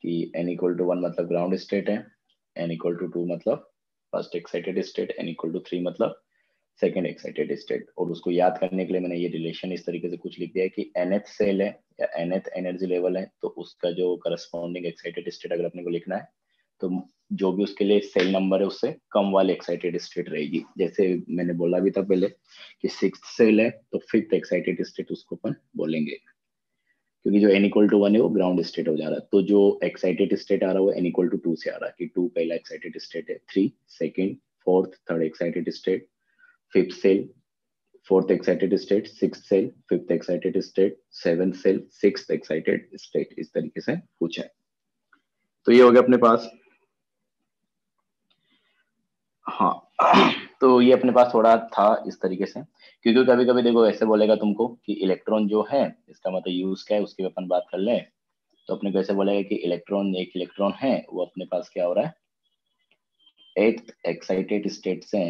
S1: कि एन इक्वल टू वन मतलब ग्राउंड स्टेट है एन इक्वल टू टू मतलब first excited state n equal to three मतलब सेकेंड एक्साइटेड स्टेट और उसको याद करने के लिए मैंने ये रिलेशन इस तरीके से कुछ लिख दिया है कि एनएथ सेल है या एनएथ एनर्जी लेवल है तो उसका जो करस्पॉन्डिंग एक्साइटेड स्टेट अगर अपने को लिखना है तो जो भी उसके लिए सेल नंबर है उससे कम वाले एक्साइटेड स्टेट रहेगी। जैसे मैंने बोला भी था पहले कि सिक्स सेल है तो फिफ्थ एक्साइटेड स्टेट उसको अपन बोलेंगे। क्योंकि जो एन इक्वल टू वन है, वो ग्राउंड स्टेट हो जा रहा है। तो जो एक्साइटेड स्टेट आ रहा है, वो एन इक्वल टू टू से आ रहा है कि टू पहला एक्साइटेड स्टेट है three second fourth third excited state fifth cell, fourth excited state, sixth cell, fifth excited state, seventh cell, sixth excited state इस तरीके से पूछा है। तो ये हो गया अपने पास। हाँ तो ये अपने पास थोड़ा था इस तरीके से क्योंकि कभी कभी देखो ऐसे बोलेगा तुमको कि इलेक्ट्रॉन जो है इसका मतलब यूज़ क्या है उसकी अपन बात कर ले तो अपने को ऐसे बोलेगा कि इलेक्ट्रॉन एक इलेक्ट्रॉन है वो अपने पास क्या हो रहा है? एट एक्साइटेड स्टेट से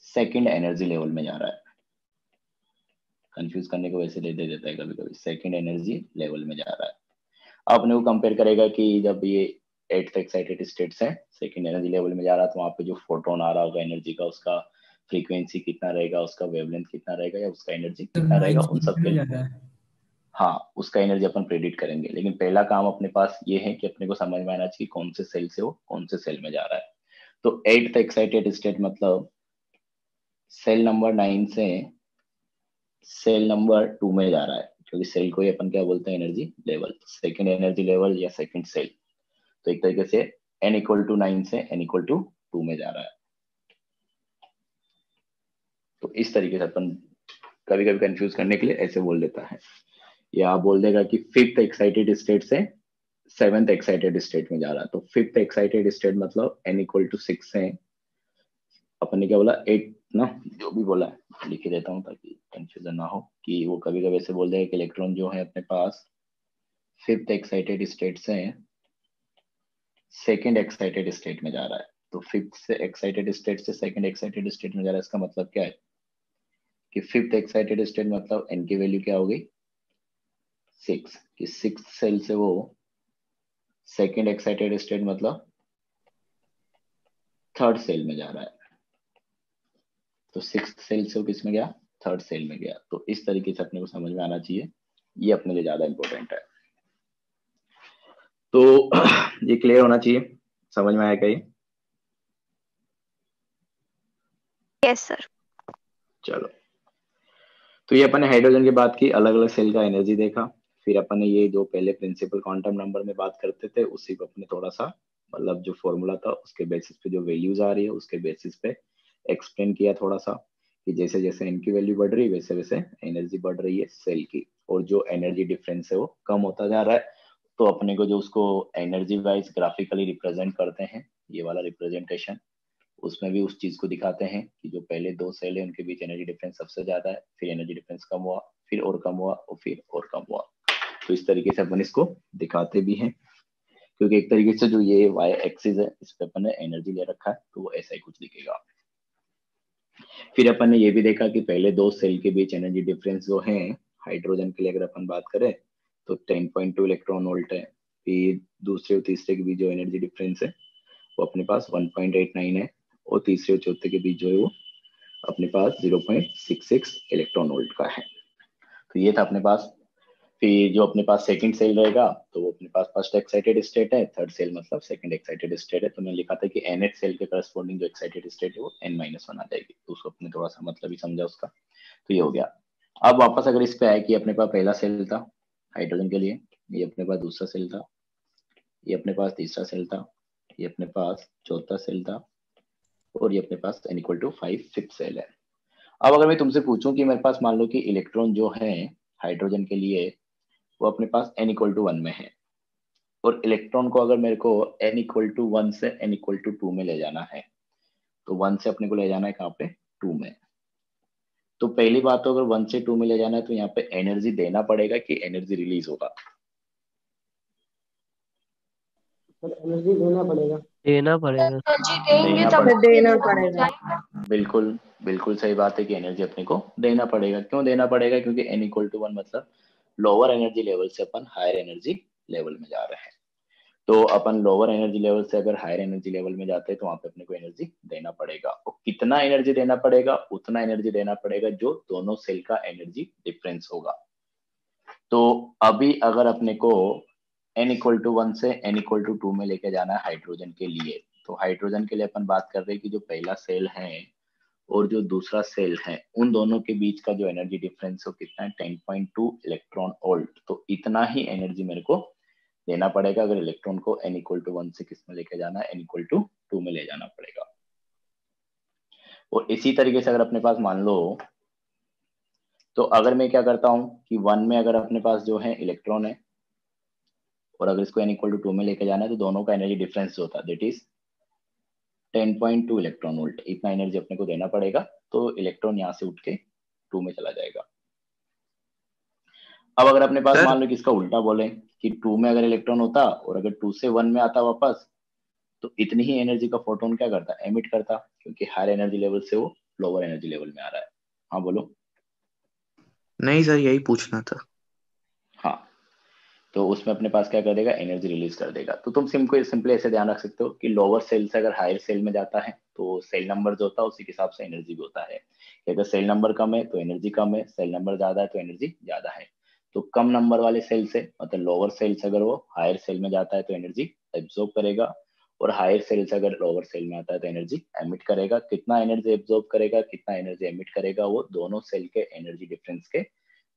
S1: सेकेंड एनर्जी लेवल में जा रहा है। कंफ्यूज करने को वैसे दे दे देता है कभी कभी सेकेंड एनर्जी लेवल में जा रहा है। अपने को कंपेयर करेगा कि जब ये एट्थ एक्साइटेड स्टेट्स है सेकेंड एनर्जी लेवल में जा रहा है तो वहाँ पे जो फोटोन आ रहा होगा एनर्जी का उसका फ्रीक्वेंसी कितना रहेगा उसका वेवलेंथ कितना रहेगा या उसका एनर्जी कितना रहेगा उन सब के हाँ। उसका एनर्जी अपन प्रेडिक्ट करेंगे। लेकिन पहला काम अपने पास ये है कि अपने को समझ में आना चाहिए कौन से सेल से वो कौन से सेल में जा रहा है। तो एट्थ एक्साइटेड स्टेट मतलब सेल नंबर नाइन से सेल नंबर टू में जा रहा है, क्योंकि सेल को ही अपन क्या बोलते हैं, energy level. Second energy level या सेकेंड सेल। तो एक तरीके से एन इक्वल टू नाइन से एन इक्वल टू टू में जा रहा है। तो इस तरीके से अपन कभी कभी कंफ्यूज करने के लिए ऐसे बोल देता है। या बोल देगा कि फिफ्थ एक्साइटेड स्टेट से सेवेंथ एक्साइटेड स्टेट में जा रहा है। तो फिफ्थ एक्साइटेड स्टेट मतलब एन इक्वल टू सिक्स से, अपन ने क्या बोला? एट ना जो भी बोला है लिख देता हूँ ताकि कंफ्यूजन ना हो कि वो कभी कभी ऐसे बोल देगा कि इलेक्ट्रॉन जो है अपने पास फिफ्थ एक्साइटेड स्टेट से सेकेंड एक्साइटेड स्टेट में जा रहा है तो फिफ्थ से एक्साइटेड स्टेट से सेकेंड एक्साइटेड स्टेट में जा रहा है इसका मतलब क्या है कि फिफ्थ एक्साइटेड स्टेट मतलब एन की वैल्यू क्या होगी सिक्स कि सिक्स सेल से वो सेकेंड एक्साइटेड स्टेट मतलब थर्ड सेल में जा रहा है तो सिक्स सेल से वो किसमें गया? थर्ड सेल में गया। तो इस तरीके से अपने को समझ में आना चाहिए। ये अपने लिए ज़्यादा इंपॉर्टेंट है। तो ये क्लियर होना चाहिए। समझ में आया ये?
S7: यस सर
S1: चलो। तो ये अपन ने हाइड्रोजन की बात की अलग अलग सेल का एनर्जी देखा। फिर अपन ने ये जो पहले प्रिंसिपल क्वांटम नंबर में बात करते थे उसी को अपने थोड़ा सा मतलब जो फॉर्मूला था उसके बेसिस पे जो वैल्यूज़ आ रही है उसके बेसिस पे एक्सप्लेन किया थोड़ा सा कि जैसे जैसे इनकी वैल्यू बढ़ रही है वैसे वैसे एनर्जी बढ़ रही है सेल की। और जो एनर्जी डिफरेंस है वो कम होता जा रहा है। तो अपने को जो उसको एनर्जी वाइज ग्राफिकली रिप्रेजेंट करते हैं, ये वाला रिप्रेजेंटेशन उसमें भी उस चीज़ को दिखाते हैं कि जो पहले दो सेल है, उनके बीच एनर्जी डिफरेंस सबसे ज़्यादा है, फिर एनर्जी डिफरेंस कम हुआ, फिर और कम हुआ, और फिर और कम हुआ। तो इस तरीके से अपन इसको दिखाते भी हैं। क्योंकि एक तरीके से जो ये वाई एक्सिस है, इस पे अपन ने एनर्जी ले रखा है तो वो ऐसा ही कुछ दिखेगा। फिर अपन ने ये भी देखा कि पहले दो सेल के बीच एनर्जी डिफरेंस जो है हाइड्रोजन के लिए अगर अपन बात करें तो 10.2 इलेक्ट्रॉन वोल्ट है। फिर दूसरे और तीसरे के बीच जो एनर्जी डिफरेंस है, वो अपने पास 1.89 है और तीसरे और चौथे के बीच जो है वो अपने पास 0.66 इलेक्ट्रॉन वोल्ट का है। तो ये था अपने पास फिर जो अपने पास सेकंड सेल रहेगा तो वो अपने पास फ़र्स्ट एक्साइटेड स्टेट है थर्ड सेल मतलब सेकंड एक्साइटेड स्टेट है। तो मैंने लिखा था कि एन एच सेल के करस्पॉन्डिंग जो एक्साइटेड स्टेट है, वो एन माइनस वन आ जाएगी। तो उसको अपने थोड़ा सा मतलब ही समझा उसका। तो ये हो गया। अब वापस अगर इस पे आए कि अपने पास पहला सेल था हाइड्रोजन के लिए, ये अपने पास दूसरा सेल था, ये अपने पास तीसरा सेल था, ये अपने पास चौथा सेल था, और ये अपने पास n equal to five fifth shell है। अब अगर मैं तुमसे पूछूँ कि मेरे पास मान लो कि इलेक्ट्रॉन जो है हाइड्रोजन के लिए वो अपने पास एन इक्वल टू वन में है। और इलेक्ट्रॉन को अगर मेरे को एन इक्वल टू वन से एन इक्वल टू टू में ले जाना है तो वन से अपने को ले जाना है कहाँ पे? टू में। तो पहली बात तो अगर वन से टू में ले जाना है तो यहाँ पे एनर्जी देना पड़ेगा कि एनर्जी रिलीज़ होगा।
S8: एनर्जी देना पड़ेगा।
S2: देना पड़ेगा।
S7: देंगे तब
S8: देना पड़ेगा।
S1: बिल्कुल बिल्कुल सही बात है कि एनर्जी अपने को देना पड़ेगा। क्यों देना पड़ेगा? क्योंकि एन इक्वल टू वन मतलब लोअर एनर्जी लेवल से अपन हायर एनर्जी लेवल में जा रहे हैं। तो अपन लोअर एनर्जी लेवल से अगर हायर एनर्जी लेवल में जाते हैं तो वहाँ पे अपने को एनर्जी देना पड़ेगा। और कितना एनर्जी देना पड़ेगा? उतना एनर्जी देना पड़ेगा जो दोनों सेल का एनर्जी डिफरेंस होगा। तो अभी अगर अपने को एन इक्वल टू वन से एन इक्वल टू टू में लेके जाना है हाइड्रोजन के लिए तो हाइड्रोजन के लिए अपन बात कर रहे हैं कि जो पहला सेल है और जो दूसरा सेल है, उन दोनों के बीच का जो एनर्जी डिफरेंस हो कितना है? Ten point two electron volt तो इतना ही एनर्जी मेरे को देना पड़ेगा। अगर इलेक्ट्रॉन को एन इक्वल टू वन से किसमें लेके जाना एन इक्वल टू टू में ले जाना पड़ेगा। और इसी तरीके से अगर अपने पास मान लो तो अगर मैं क्या करता हूँ कि वन में अगर अपने पास जो है इलेक्ट्रॉन है, और अगर इसको एन इक्वल टू टू में लेके जाना है तो दोनों का एनर्जी डिफरेंस होता है। दैट इज़ 10.2 इलेक्ट्रॉन वोल्ट इतना एनर्जी अपने को देना पड़ेगा तो इलेक्ट्रॉन यहाँ से उठ के टू में चला जाएगा। अब अगर अपने पास मान लो कि इसका उल्टा बोले कि टू में अगर इलेक्ट्रॉन होता और अगर टू से वन में आता वापस तो इतनी ही एनर्जी का फोटोन क्या करता? एमिट करता क्योंकि हायर एनर्जी लेवल से वो लोअर एनर्जी लेवल में आ रहा है। हाँ बोलो।
S5: नहीं सर यही पूछना था।
S1: तो उसमें अपने पास क्या कर देगा? एनर्जी रिलीज़ कर देगा। तो तुम सिंपल सिंपली ऐसे ध्यान रख सकते हो कि लोअर सेल से अगर हायर सेल में जाता है तो सेल नंबर जो होता है उसी के हिसाब से एनर्जी भी होता है। कि अगर सेल नंबर कम है तो एनर्जी कम है सेल नंबर ज़्यादा है तो एनर्जी ज़्यादा है। तो कम नंबर वाले सेल से मतलब लोअर सेल से अगर वो हायर सेल में जाता है तो एनर्जी एब्जॉर्ब करेगा। और हायर सेल से अगर लोअर सेल में आता है तो एनर्जी एमिट करेगा। कितना एनर्जी एब्जॉर्ब करेगा, कितना एनर्जी एमिट करेगा, वो दोनों सेल के एनर्जी डिफरेंस के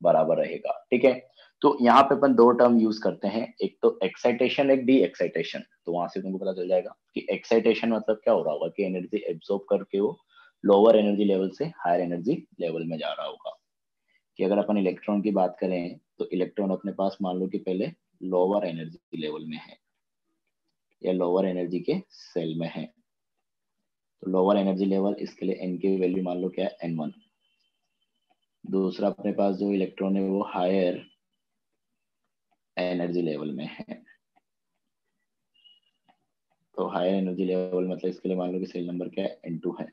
S1: बराबर रहेगा, ठीक है? तो यहाँ पे अपन दो टर्म यूज़ करते हैं। एक तो एक्साइटेशन एक डी एक्साइटेशन तो वहाँ से तुमको पता चल जाएगा कि एक्साइटेशन मतलब क्या हो रहा होगा कि एनर्जी एब्जॉर्ब करके वो लोअर एनर्जी लेवल से हायर एनर्जी लेवल में जा रहा होगा। कि अगर अपन इलेक्ट्रॉन की बात करें तो इलेक्ट्रॉन अपने पास मान लो कि पहले लोअर एनर्जी लेवल में है, या लोअर एनर्जी के सेल में है। तो लोअर एनर्जी लेवल इसके लिए एन की वैल्यू मान लो क्या है? एन वन दूसरा अपने पास जो इलेक्ट्रॉन है वो हायर एनर्जी लेवल में है। तो हायर एनर्जी लेवल मतलब इसके लिए मान लो कि सेल नंबर क्या है? एन है।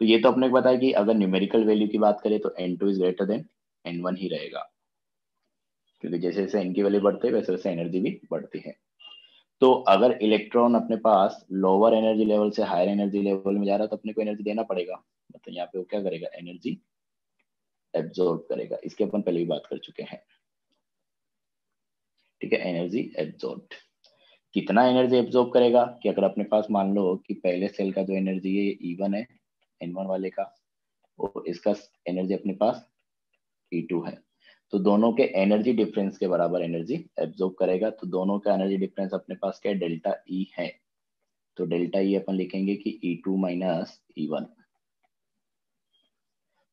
S1: तो ये तो अपने को कि अगर न्यूमेरिकल वैल्यू की बात करें तो n two is greater than n one ही रहेगा। क्योंकि जैसे जैसे एन की वैल्यू बढ़ती है, वैसे वैसे एनर्जी भी बढ़ती है। तो अगर इलेक्ट्रॉन अपने पास लोअर एनर्जी लेवल से हायर एनर्जी लेवल में जा रहा है तो अपने को एनर्जी देना पड़ेगा। मतलब यहाँ पे वो क्या करेगा? एनर्जी एब्जॉर्ब करेगा। इसके अपन पहले भी बात कर चुके हैं। ठीक है एनर्जी एब्जॉर्ब कितना एनर्जी एब्जॉर्ब करेगा कि अगर अपने पास मान लो कि पहले सेल का जो एनर्जी है, ये ई वन है एन वन वाले का और इसका एनर्जी अपने पास ई टू है। तो दोनों के एनर्जी डिफरेंस के बराबर एनर्जी एब्जॉर्ब करेगा। तो दोनों का एनर्जी डिफरेंस अपने पास क्या डेल्टा ई है। तो डेल्टा ई अपन लिखेंगे कि E two minus E one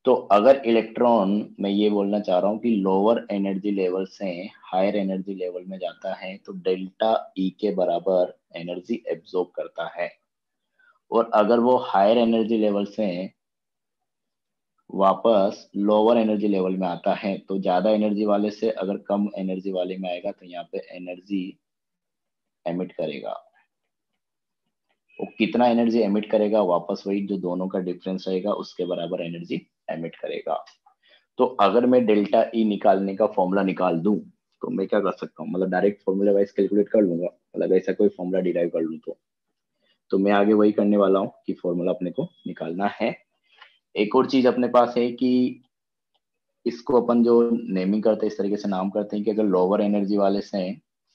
S1: तो अगर इलेक्ट्रॉन मैं ये बोलना चाह रहा हूँ कि लोअर एनर्जी लेवल से हायर एनर्जी लेवल में जाता है तो डेल्टा ई के बराबर एनर्जी एब्जॉर्ब करता है। और अगर वो हायर एनर्जी लेवल से वापस लोअर एनर्जी लेवल में आता है तो ज़्यादा एनर्जी वाले से अगर कम एनर्जी वाले में आएगा तो यहाँ पे एनर्जी एमिट करेगा। वो कितना एनर्जी एमिट करेगा, वापस वही जो दोनों का डिफरेंस रहेगा, उसके बराबर एनर्जी एमिट करेगा। तो अगर मैं डेल्टा ई निकालने का फॉर्मूला निकाल दूँ तो मैं क्या कर सकता हूँ? मतलब डायरेक्ट फॉर्मूला वाइज कैलकुलेट कर लूँगा। मतलब ऐसा कोई फॉर्मूला डिराइव कर लूँ तो। तो मैं आगे वही करने वाला हूँ कि फॉर्मूला अपने को निकालना है। एक और चीज़ अपने पास है कि इसको अपन जो नेमिंग करते हैं, इस तरीके से नाम करते हैं कि अगर लोअर एनर्जी वाले से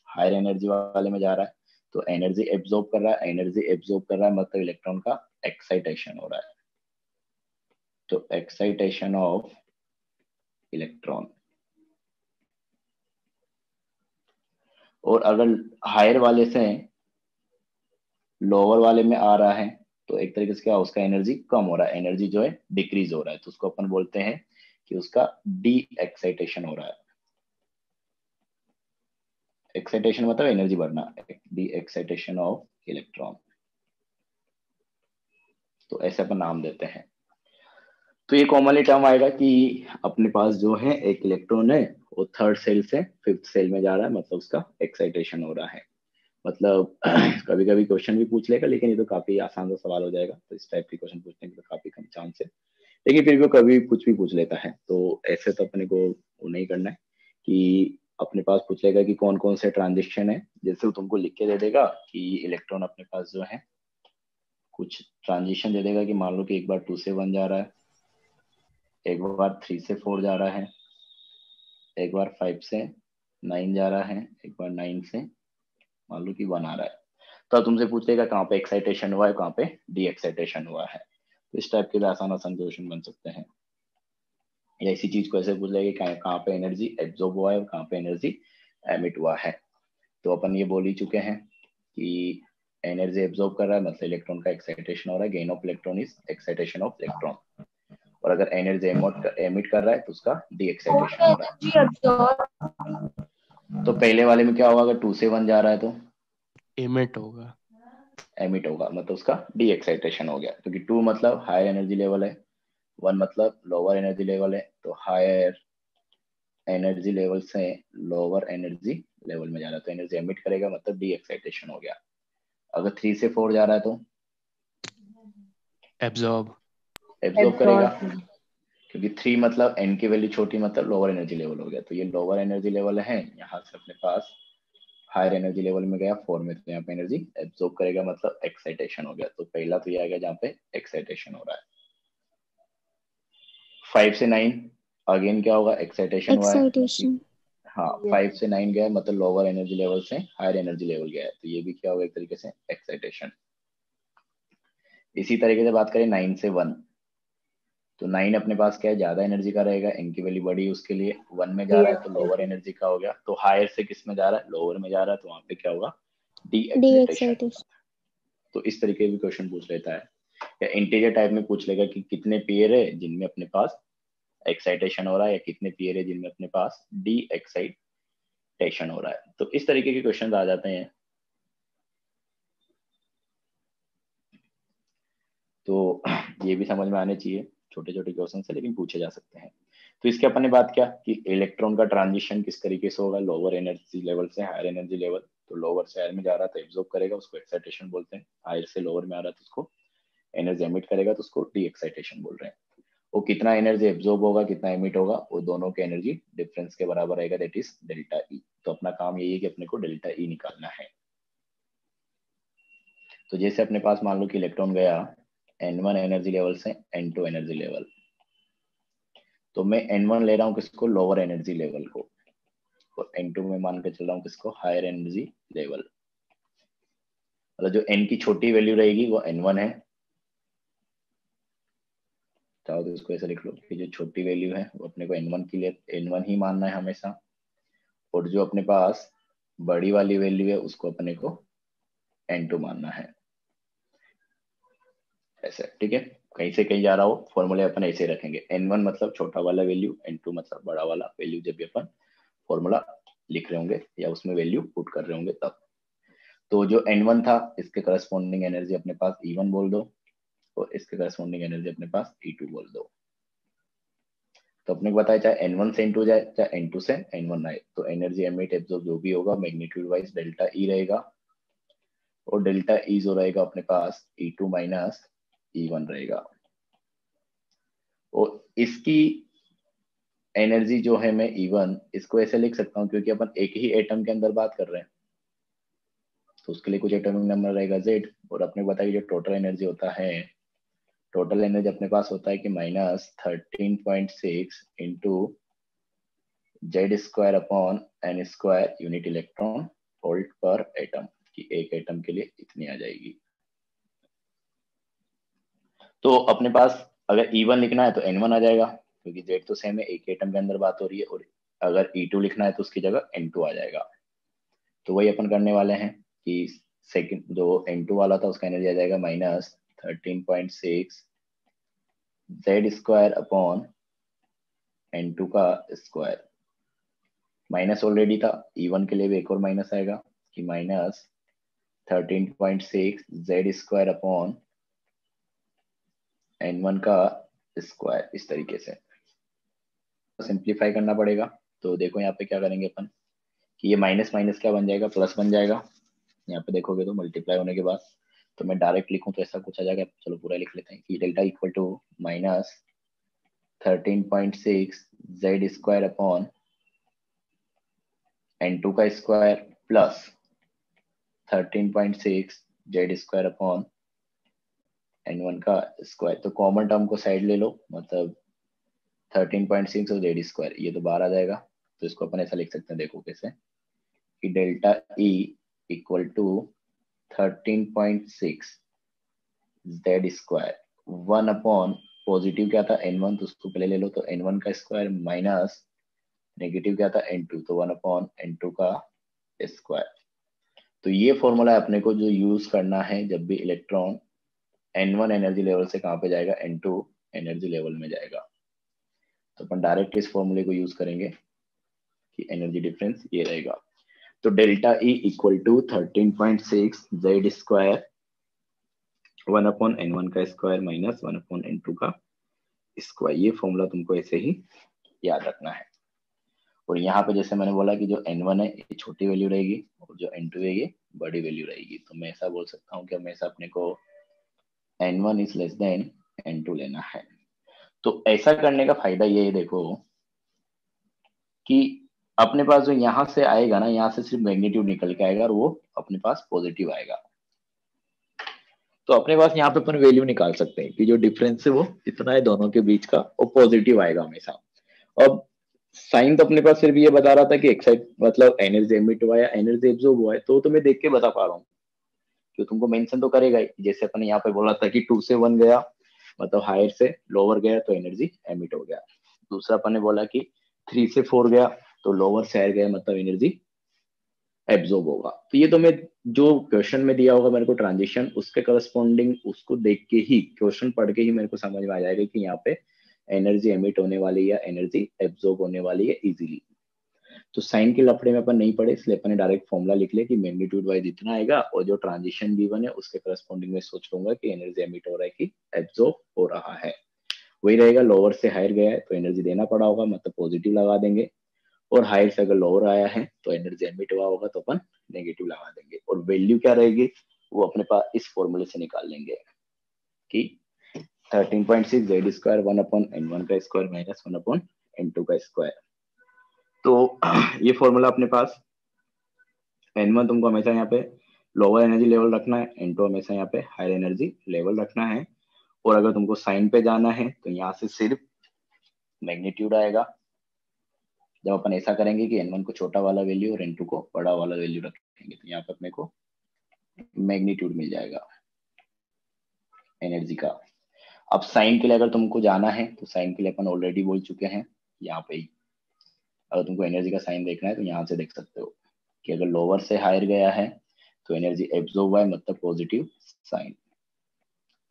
S1: हायर एनर्जी वाले में जा रहा है तो एनर्जी एब्जॉर्ब कर रहा है। एनर्जी एब्जॉर्ब कर रहा है मतलब इलेक्ट्रॉन का एक्साइटेशन हो रहा है। तो एक्साइटेशन ऑफ़ इलेक्ट्रॉन और अगर हायर वाले से लोअर वाले में आ रहा है तो एक तरीके से क्या उसका एनर्जी कम हो रहा है। एनर्जी जो है डिक्रीज हो रहा है। तो उसको अपन बोलते हैं कि उसका डी एक्साइटेशन हो रहा है। एक्साइटेशन मतलब एनर्जी बढ़ना डी एक्साइटेशन ऑफ़ इलेक्ट्रॉन तो ऐसे अपन नाम देते हैं। तो ये कॉमनली टर्म आएगा कि अपने पास जो है एक इलेक्ट्रॉन है, वो थर्ड सेल से फिफ्थ सेल में जा रहा है मतलब उसका एक्साइटेशन हो रहा है। मतलब कभी कभी क्वेश्चन भी पूछ लेगा, लेकिन ये तो काफ़ी आसान सा सवाल हो जाएगा। तो इस टाइप के क्वेश्चन पूछने की तो काफ़ी कम चांस है। लेकिन फिर भी वो कभी कुछ भी पूछ लेता है। तो ऐसे तो अपने को वो नहीं करना है कि अपने पास पूछ लेगा कि कौन कौन से ट्रांजेक्शन है। जैसे वो तुमको लिख के दे देगा कि इलेक्ट्रॉन अपने पास जो है, कुछ ट्रांजिशन दे देगा कि मान लो कि एक बार टू से वन जा रहा है। एक बार थ्री से फोर जा रहा है, एक बार फाइव से नाइन जा रहा है, एक बार नाइन से मान लो कि वन आ रहा है। तो तुमसे पूछ लेगा कहाँ पे एक्साइटेशन हुआ है, कहाँ पे डी एक्साइटेशन हुआ है। तो इस टाइप के आसान आसान क्वेश्चन बन सकते हैं। या इसी चीज़ को ऐसे पूछ लेगा कहाँ पे एनर्जी एब्जॉर्ब हुआ है और कहाँ पे एनर्जी एमिट हुआ है। तो अपन ये बोल ही चुके हैं कि एनर्जी एब्जॉर्ब कर रहा है मतलब इलेक्ट्रॉन का एक्साइटेशन हो रहा है gain of electron is excitation of electron और अगर एनर्जी एमिट कर रहा है तो उसका डी एक्साइटेशन हो रहा है। तो पहले वाले में क्या होगा अगर टू से वन जा रहा है तो?
S2: एमिट होगा।
S1: एमिट होगा मतलब उसका डी एक्साइटेशन हो गया। क्योंकि टू मतलब हायर एनर्जी लेवल है वन मतलब लोअर एनर्जी लेवल है तो हायर एनर्जी लेवल से लोअर एनर्जी लेवल में जा रहा है। तो एनर्जी एमिट करेगा मतलब डी एक्साइटेशन हो गया। अगर थ्री से फोर जा रहा है तो?
S2: एब्जॉर्ब
S1: एब्जॉर्ब करेगा। क्योंकि थ्री मतलब एन की वैल्यू छोटी मतलब लोअर एनर्जी लेवल हो गया। तो ये लोअर एनर्जी लेवल है यहाँ से अपने पास हायर एनर्जी लेवल में गया फोर में तो यहाँ पे एनर्जी एब्जॉर्ब करेगा मतलब एक्साइटेशन हो गया। तो पहला तो ये आ गया जहाँ पे एक्साइटेशन हो रहा है। फाइव से नाइन अगेन क्या होगा? एक्साइटेशन हुआ है। हाँ फाइव से नाइन गया मतलब लोअर एनर्जी लेवल से हायर एनर्जी लेवल गया है। तो ये भी क्या होगा एक तरीके से? एक्साइटेशन इसी तरीके से बात करें नाइन से वन तो नाइन अपने पास क्या है? ज़्यादा एनर्जी का रहेगा एन की वैल्यू बड़ी उसके लिए वन में जा रहा है तो लोअर एनर्जी का हो गया। तो हायर से किसमें जा रहा है? लोअर में जा रहा है तो वहाँ पे क्या होगा? डी एक्साइटेशन तो इस तरीके भी क्वेश्चन पूछ लेता है। या इंटीजर टाइप में पूछ लेगा कि कितने पेयर है जिनमें अपने पास एक्साइटेशन हो रहा है या कितने पेयर है जिनमें अपने पास डी एक्साइटेशन हो रहा है। तो इस तरीके के क्वेश्चन आ जाते हैं। तो ये भी समझ में आने चाहिए। छोटे छोटे क्वेश्चन से लेकिन पूछे जा सकते हैं। तो इसके अपन ने बात किया कि इलेक्ट्रॉन का ट्रांजिशन किस तरीके से होगा लोअर एनर्जी लेवल से हायर एनर्जी लेवल तो लोअर से हायर में जा रहा था एब्जॉर्ब करेगा, उसको एक्साइटेशन बोलते हैं। हायर से लोअर में आ रहा था, उसको एनर्जी एमिट करेगा तो उसको डी एक्साइटेशन बोल रहे हैं। वो कितना एनर्जी एब्जॉर्ब होगा, कितना एमिट होगा, वो दोनों के एनर्जी डिफरेंस के बराबर रहेगा दैट इज़ डेल्टा ई तो अपना काम यही है कि अपने को डेल्टा ई e निकालना है। तो जैसे अपने पास मान लो कि इलेक्ट्रॉन गया N1 एनर्जी लेवल से एन टू एनर्जी लेवल तो मैं एन वन ले रहा हूँ किसको? लोअर एनर्जी लेवल को। और एन टू में मान के चल रहा हूँ किसको? हायर एनर्जी लेवल मतलब जो एन की छोटी वैल्यू रहेगी वो एन वन है। चाहो तो इसको ऐसे लिख लो कि जो छोटी वैल्यू है वो अपने को N1 के लिए N1 ही मानना है हमेशा। और जो अपने पास बड़ी वाली वैल्यू है उसको अपने को एन टू मानना है। ऐसे, ठीक है? कहीं से कहीं जा रहा हो फॉर्मूले अपन ऐसे रखेंगे। एन वन मतलब छोटा वाला वैल्यू एन टू मतलब बड़ा वाला वैल्यू जब भी अपन फॉर्मूला लिख रहे होंगे या उसमें वैल्यू पुट कर रहे होंगे तब। तो जो एन वन था, इसके करस्पॉन्डिंग एनर्जी अपने पास ई e वन बोल दो और इसके करस्पॉन्डिंग एनर्जी अपने पास ई e टू बोल दो। तो अपने को बताया, चाहे एन वन से एन टू जाए, चाहे एन टू से एन वन आए। तो एनर्जी एमिट एब्जॉर्ब जो भी होगा मैग्नीट्यूड वाइज डेल्टा ई रहेगा और डेल्टा ई e जो रहेगा अपने पास E two minus E one रहेगा। और इसकी एनर्जी जो है मैं ई वन इसको ऐसे लिख सकता हूँ क्योंकि अपन एक ही एटम के अंदर बात कर रहे हैं। तो उसके लिए कुछ एटॉमिक नंबर रहेगा जेड और अपने बताइए जो टोटल एनर्जी होता है टोटल एनर्जी अपने पास होता है कि minus thirteen point six into Z square upon n square unit electron volt पर एटम की एक एटम के लिए इतनी आ जाएगी। तो अपने पास अगर ई e वन लिखना है तो एन वन आ जाएगा, क्योंकि जेड तो सेम है, एक एटम के अंदर बात हो रही है, और अगर ई e टू लिखना है तो उसकी जगह एन टू आ जाएगा। तो वही अपन करने वाले हैं कि सेकंड जो एन टू वाला था, उसका एनर्जी आ जाएगा minus thirteen point six Z square upon n two का स्क्वायर माइनस ऑलरेडी था ई e वन के लिए भी एक और माइनस आएगा, कि minus thirteen point six Z square upon n one का स्क्वायर इस तरीके से। सिंप्लीफाई करना पड़ेगा। तो देखो यहाँ पे क्या करेंगे अपन कि ये माइनस माइनस क्या बन जाएगा? प्लस बन जाएगा। यहाँ पे देखोगे तो मल्टीप्लाई होने के बाद तो मैं डायरेक्ट लिखूं तो ऐसा कुछ आ जाएगा। चलो पूरा लिख लेते हैं कि delta equal to minus thirteen point six Z square upon n two का square plus thirteen point six Z square upon n one का स्क्वायर तो कॉमन टर्म को साइड ले लो मतलब थर्टीन पॉइंट सिक्स और जेड स्क्वायर ये तो बाहर आ जाएगा तो इसको अपन ऐसा लिख सकते हैं, देखो कैसे। कि delta E equal to thirteen point six Z square one upon positive क्या था एन वन तो उसको पहले ले लो तो एन वन का स्क्वायर माइनस नेगेटिव क्या था एन टू तो वन अपॉन एन टू का स्क्वायर तो ये फॉर्मूला अपने को जो यूज़ करना है, जब भी electron n one energy level से कहाँ पे जाएगा? एन टू एनर्जी लेवल में जाएगा। तो अपन डायरेक्ट इस फॉर्मूले को यूज़ करेंगे कि एनर्जी डिफरेंस ये रहेगा। तो delta E equal to thirteen point six Z square one upon n one का square minus one upon n two का स्क्वायर ये फॉर्मूला तुमको ऐसे ही याद रखना है। और यहाँ पे जैसे मैंने बोला कि जो एन वन है, ये छोटी वैल्यू रहेगी और जो एन टू है, ये बड़ी वैल्यू रहेगी। तो मैं ऐसा बोल सकता हूँ कि हमेशा अपने को n one is less than n two लेना है। तो ऐसा करने का फ़ायदा ये है देखो कि अपने पास जो यहाँ से आएगा ना यहाँ से सिर्फ़ मैग्नीट्यूड निकल के आएगा और वो अपने पास पॉजिटिव आएगा। तो अपने पास यहाँ पे अपन वैल्यू निकाल सकते हैं कि जो डिफरेंस है वो इतना है दोनों के बीच का वो पॉजिटिव आएगा हमेशा। अब साइन तो अपने पास सिर्फ़ ये बता रहा था कि एक्साइट मतलब एनर्जी एमिट हुआ या एनर्जी एब्जॉर्ब हुआ है तो, तो मैं देख के बता पा रहा हूँ। जो तुमको मेंशन तो करेगा ही। जैसे अपन यहाँ पे बोला था कि टू से वन गया मतलब हायर से लोअर गया तो एनर्जी एमिट हो गया। दूसरा अपन ने बोला कि थ्री से फोर गया तो लोअर से हायर गया मतलब एनर्जी एब्जॉर्ब होगा। तो ये तो मैं जो क्वेश्चन में दिया होगा मेरे को ट्रांजिशन उसके करस्पॉन्डिंग उसको देख के ही क्वेश्चन पढ़ के ही मेरे को समझ में आ जाएगा कि यहाँ पे एनर्जी एमिट होने वाली या एनर्जी एब्जॉर्ब होने वाली है इजीली तो साइन के लफड़े में अपन नहीं पड़े, इसलिए अपन डायरेक्ट फॉर्मुला लिख लिया कि मैग्नीट्यूड वाइज इतना आएगा और जो ट्रांजिशन भी बने उसके करस्पॉन्डिंग में सोच लूँगा कि एनर्जी एमिट हो रहा है कि एब्जॉर्ब हो रहा है। वही रहेगा लोअर से हायर गया है तो एनर्जी देना पड़ा होगा मतलब पॉजिटिव लगा देंगे। और हायर से अगर लोअर आया है तो एनर्जी एमिट हुआ होगा तो अपन नेगेटिव लगा देंगे। और वैल्यू क्या रहेगी, वो अपने पास इस फॉर्मूले से निकाल लेंगे कि 13.6 Z square one upon n one का square minus one upon n two का स्क्वायर तो ये फॉर्मूला अपने पास। एन वन तुमको हमेशा यहाँ पे लोअर एनर्जी लेवल रखना है एन टू हमेशा यहाँ पे हायर एनर्जी लेवल रखना है। और अगर तुमको साइन पे जाना है तो यहाँ से सिर्फ़ मैग्नीट्यूड आएगा। जब अपन ऐसा करेंगे कि एन वन को छोटा वाला वैल्यू और एन टू को बड़ा वाला वैल्यू रखेंगे तो यहाँ पे अपने को मैग्नीट्यूड मिल जाएगा एनर्जी का। अब साइन के लिए अगर तुमको जाना है तो साइन के लिए अपन ऑलरेडी बोल चुके हैं, यहाँ पे अगर तुमको एनर्जी का साइन देखना है तो यहाँ से देख सकते हो कि अगर लोअर से हायर गया है तो एनर्जी एब्जॉर्ब हुआ है मतलब पॉजिटिव साइन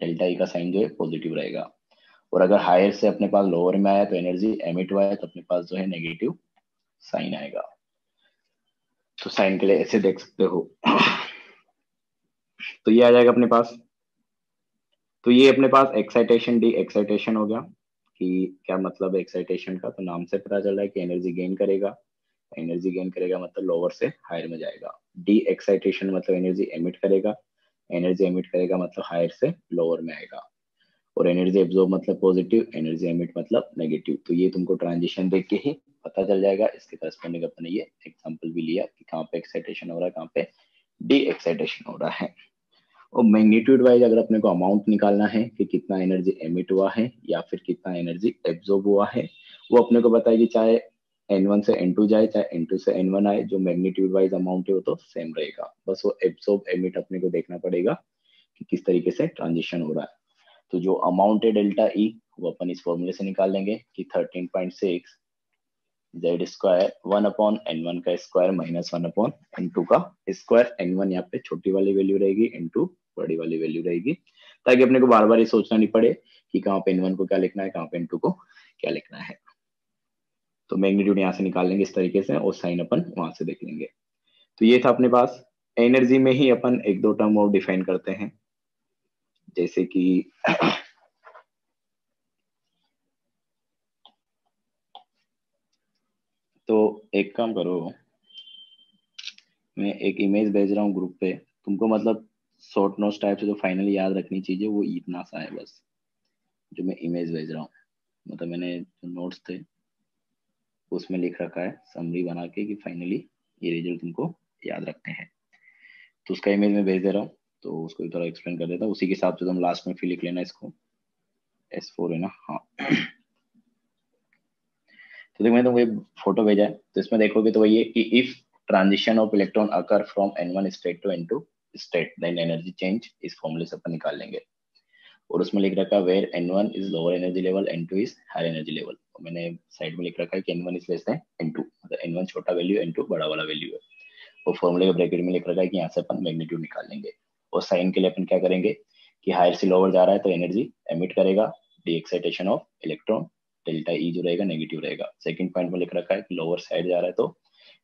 S1: डेल्टा ई का साइन जो है पॉजिटिव रहेगा। और अगर हायर से अपने पास लोअर में आया तो एनर्जी एमिट हुआ है तो अपने पास जो है नेगेटिव साइन आएगा। तो साइन के लिए ऐसे देख सकते हो। तो ये आ जाएगा अपने पास। तो ये अपने पास एक्साइटेशन डी एक्साइटेशन हो गया। कि क्या मतलब है एक्साइटेशन का? तो नाम से पता चल रहा है कि एनर्जी गेन करेगा। एनर्जी गेन करेगा मतलब लोअर से हायर में जाएगा। डी एक्साइटेशन मतलब एनर्जी एमिट करेगा। एनर्जी एमिट करेगा मतलब हायर से लोअर में आएगा। और एनर्जी एब्जॉर्ब मतलब पॉजिटिव एनर्जी एमिट मतलब नेगेटिव तो ये तुमको ट्रांजिशन देख के ही पता चल जाएगा। इसके करस्पॉन्डिंग अपने ये एग्ज़ाम्पल भी लिया कि कहाँ पे एक्साइटेशन हो रहा है, कहाँ पे डी एक्साइटेशन हो रहा है। और मैग्नीट्यूड वाइज अगर अपने को अमाउंट निकालना है कि कितना एनर्जी एमिट हुआ है या फिर कितना एनर्जी एब्जॉर्ब हुआ है, वो अपने को बताएगी चाहे N1 से N2 जाए, चाहे N2 से N1 आए, जो मैग्नीट्यूड वाइज अमाउंट है वो तो सेम रहेगा। बस वो एब्सॉर्ब एमिट अपने को देखना पड़ेगा कि किस तरीके से ट्रांजिशन हो रहा है। तो जो अमाउंट है डेल्टा ई वो अपन इस फॉर्मूले से निकाल लेंगे कि 13.6 Z square one upon n one का square minus one upon n two का स्क्वायर एन वन यहाँ पे छोटी वाली वैल्यू रहेगी एन टू बड़ी वाली वैल्यू रहेगी। ताकि अपने को बार बार ये सोचना नहीं पड़े कि कहाँ पे एन वन को क्या लिखना है, कहाँ पे एन टू को क्या लिखना है। तो मैग्नीट्यूड यहाँ से निकाल लेंगे इस तरीके से और साइन अपन वहाँ से देख लेंगे। तो ये था अपने पास। एनर्जी में ही अपन एक दो टर्म और डिफाइन करते हैं। जैसे कि तो एक काम करो, मैं एक इमेज भेज रहा हूँ ग्रुप पे। तुमको मतलब शॉर्ट नोट्स टाइप से जो फाइनली याद रखनी चीज़ें वो इतना सा है बस, जो मैं इमेज भेज रहा हूँ। मतलब मैंने जो नोट्स थे, उसमें लिख रखा है समरी बना के कि फाइनली ये रिज़ल्ट तुमको याद रखते हैं। तो उसका इमेज में भेज दे रहा हूँ तो उसको भी थोड़ा एक्सप्लेन कर देता हूँ। उसी के हिसाब से तुम लास्ट में फिर लिख लेना इसको। एस फोर है ना? हाँ। तो देखो मैंने तुमको फ़ोटो भेजा है तो इसमें देखोगे तो वही है कि if transition of electron occur from n one state to n two state then energy change इस फॉर्मूले से अपन निकाल लेंगे। और उसमें लिख रखा है where n one is lower energy level n two is higher energy level मैंने साइड में लिख रखा है कि n one is less than n two मतलब एन वन छोटा वैल्यू एन टू बड़ा वाला वैल्यू है। और फॉर्मूले के ब्रैकेट में लिख रखा है कि यहाँ से अपन मैग्नीट्यूड निकाल लेंगे। और साइन के लिए अपन क्या करेंगे कि हायर से लोअर जा रहा है तो एनर्जी एमिट करेगा de-excitation of electron delta E जो रहेगा नेगेटिव रहेगा। सेकंड पॉइंट में लिख रखा है कि लोअर साइड जा रहा है तो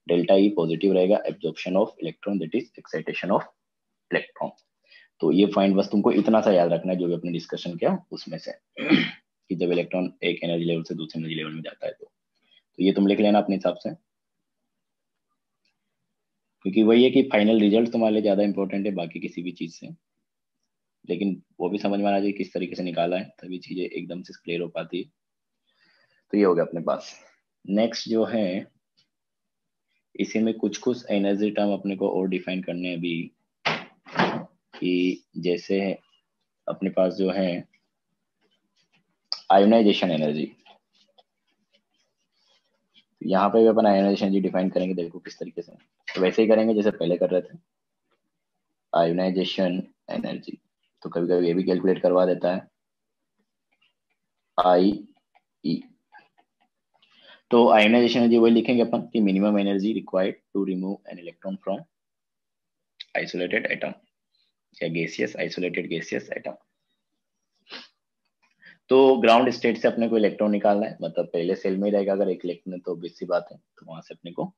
S1: डेल्टा ई पॉजिटिव रहेगा absorption of electron that is excitation of electron तो ये पॉइंट बस तुमको इतना सा याद रखना है जो भी अपने डिस्कशन किया उसमें से, कि जब इलेक्ट्रॉन एक एनर्जी लेवल से दूसरे एनर्जी लेवल में जाता है तो। तो ये तुम लिख लेना अपने हिसाब से। क्योंकि वही है कि फाइनल रिज़ल्ट तुम्हारे लिए ज़्यादा इंपॉर्टेंट है, बाकी किसी भी चीज़ से। लेकिन वो भी समझ में आना चाहिए किस तरीके से निकाला है, तभी चीज़ें एकदम से क्लियर हो पाती है। तो ये हो गया अपने पास। नेक्स्ट जो है, इसी में कुछ कुछ एनर्जी टर्म अपने को और डिफाइन करने हैं अभी कि जैसे अपने पास जो है आयोनाइजेशन एनर्जी यहाँ पे भी अपन आयोनाइजेशन एनर्जी डिफाइन करेंगे, देखो किस तरीके से। तो वैसे ही करेंगे जैसे पहले कर रहे थे। आयोनाइजेशन एनर्जी तो कभी कभी ये भी कैलकुलेट करवा देता है। आई ई तो आयोनाइजेशन एनर्जी वही लिखेंगे अपन कि minimum energy required to remove an electron from isolated atom या गैसियस आइसोलेटेड गैसियस एटम तो ग्राउंड स्टेट से अपने को इलेक्ट्रॉन निकालना है। मतलब पहले सेल में ही रहेगा अगर एक इलेक्ट्रॉन है तो बेसी बात है। तो वहाँ से अपने को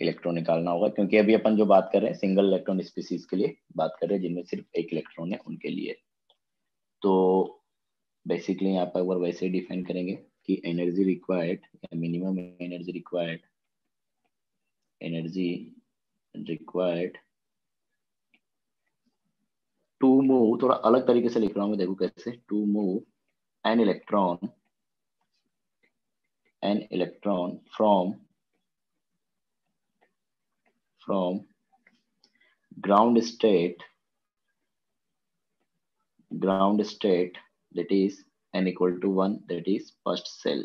S1: इलेक्ट्रॉन निकालना होगा। क्योंकि अभी अपन जो बात कर रहे हैं सिंगल इलेक्ट्रॉन स्पीसीज के लिए बात कर रहे हैं, जिनमें सिर्फ़ एक इलेक्ट्रॉन है उनके लिए। तो बेसिकली यहाँ पर वैसे डिफाइन करेंगे कि energy required minimum energy required energy required to move थोड़ा अलग तरीके से लिख रहा हूँ मैं, देखो कैसे to move an electron an electron from from ground state ground state that is n equal to one that is first cell.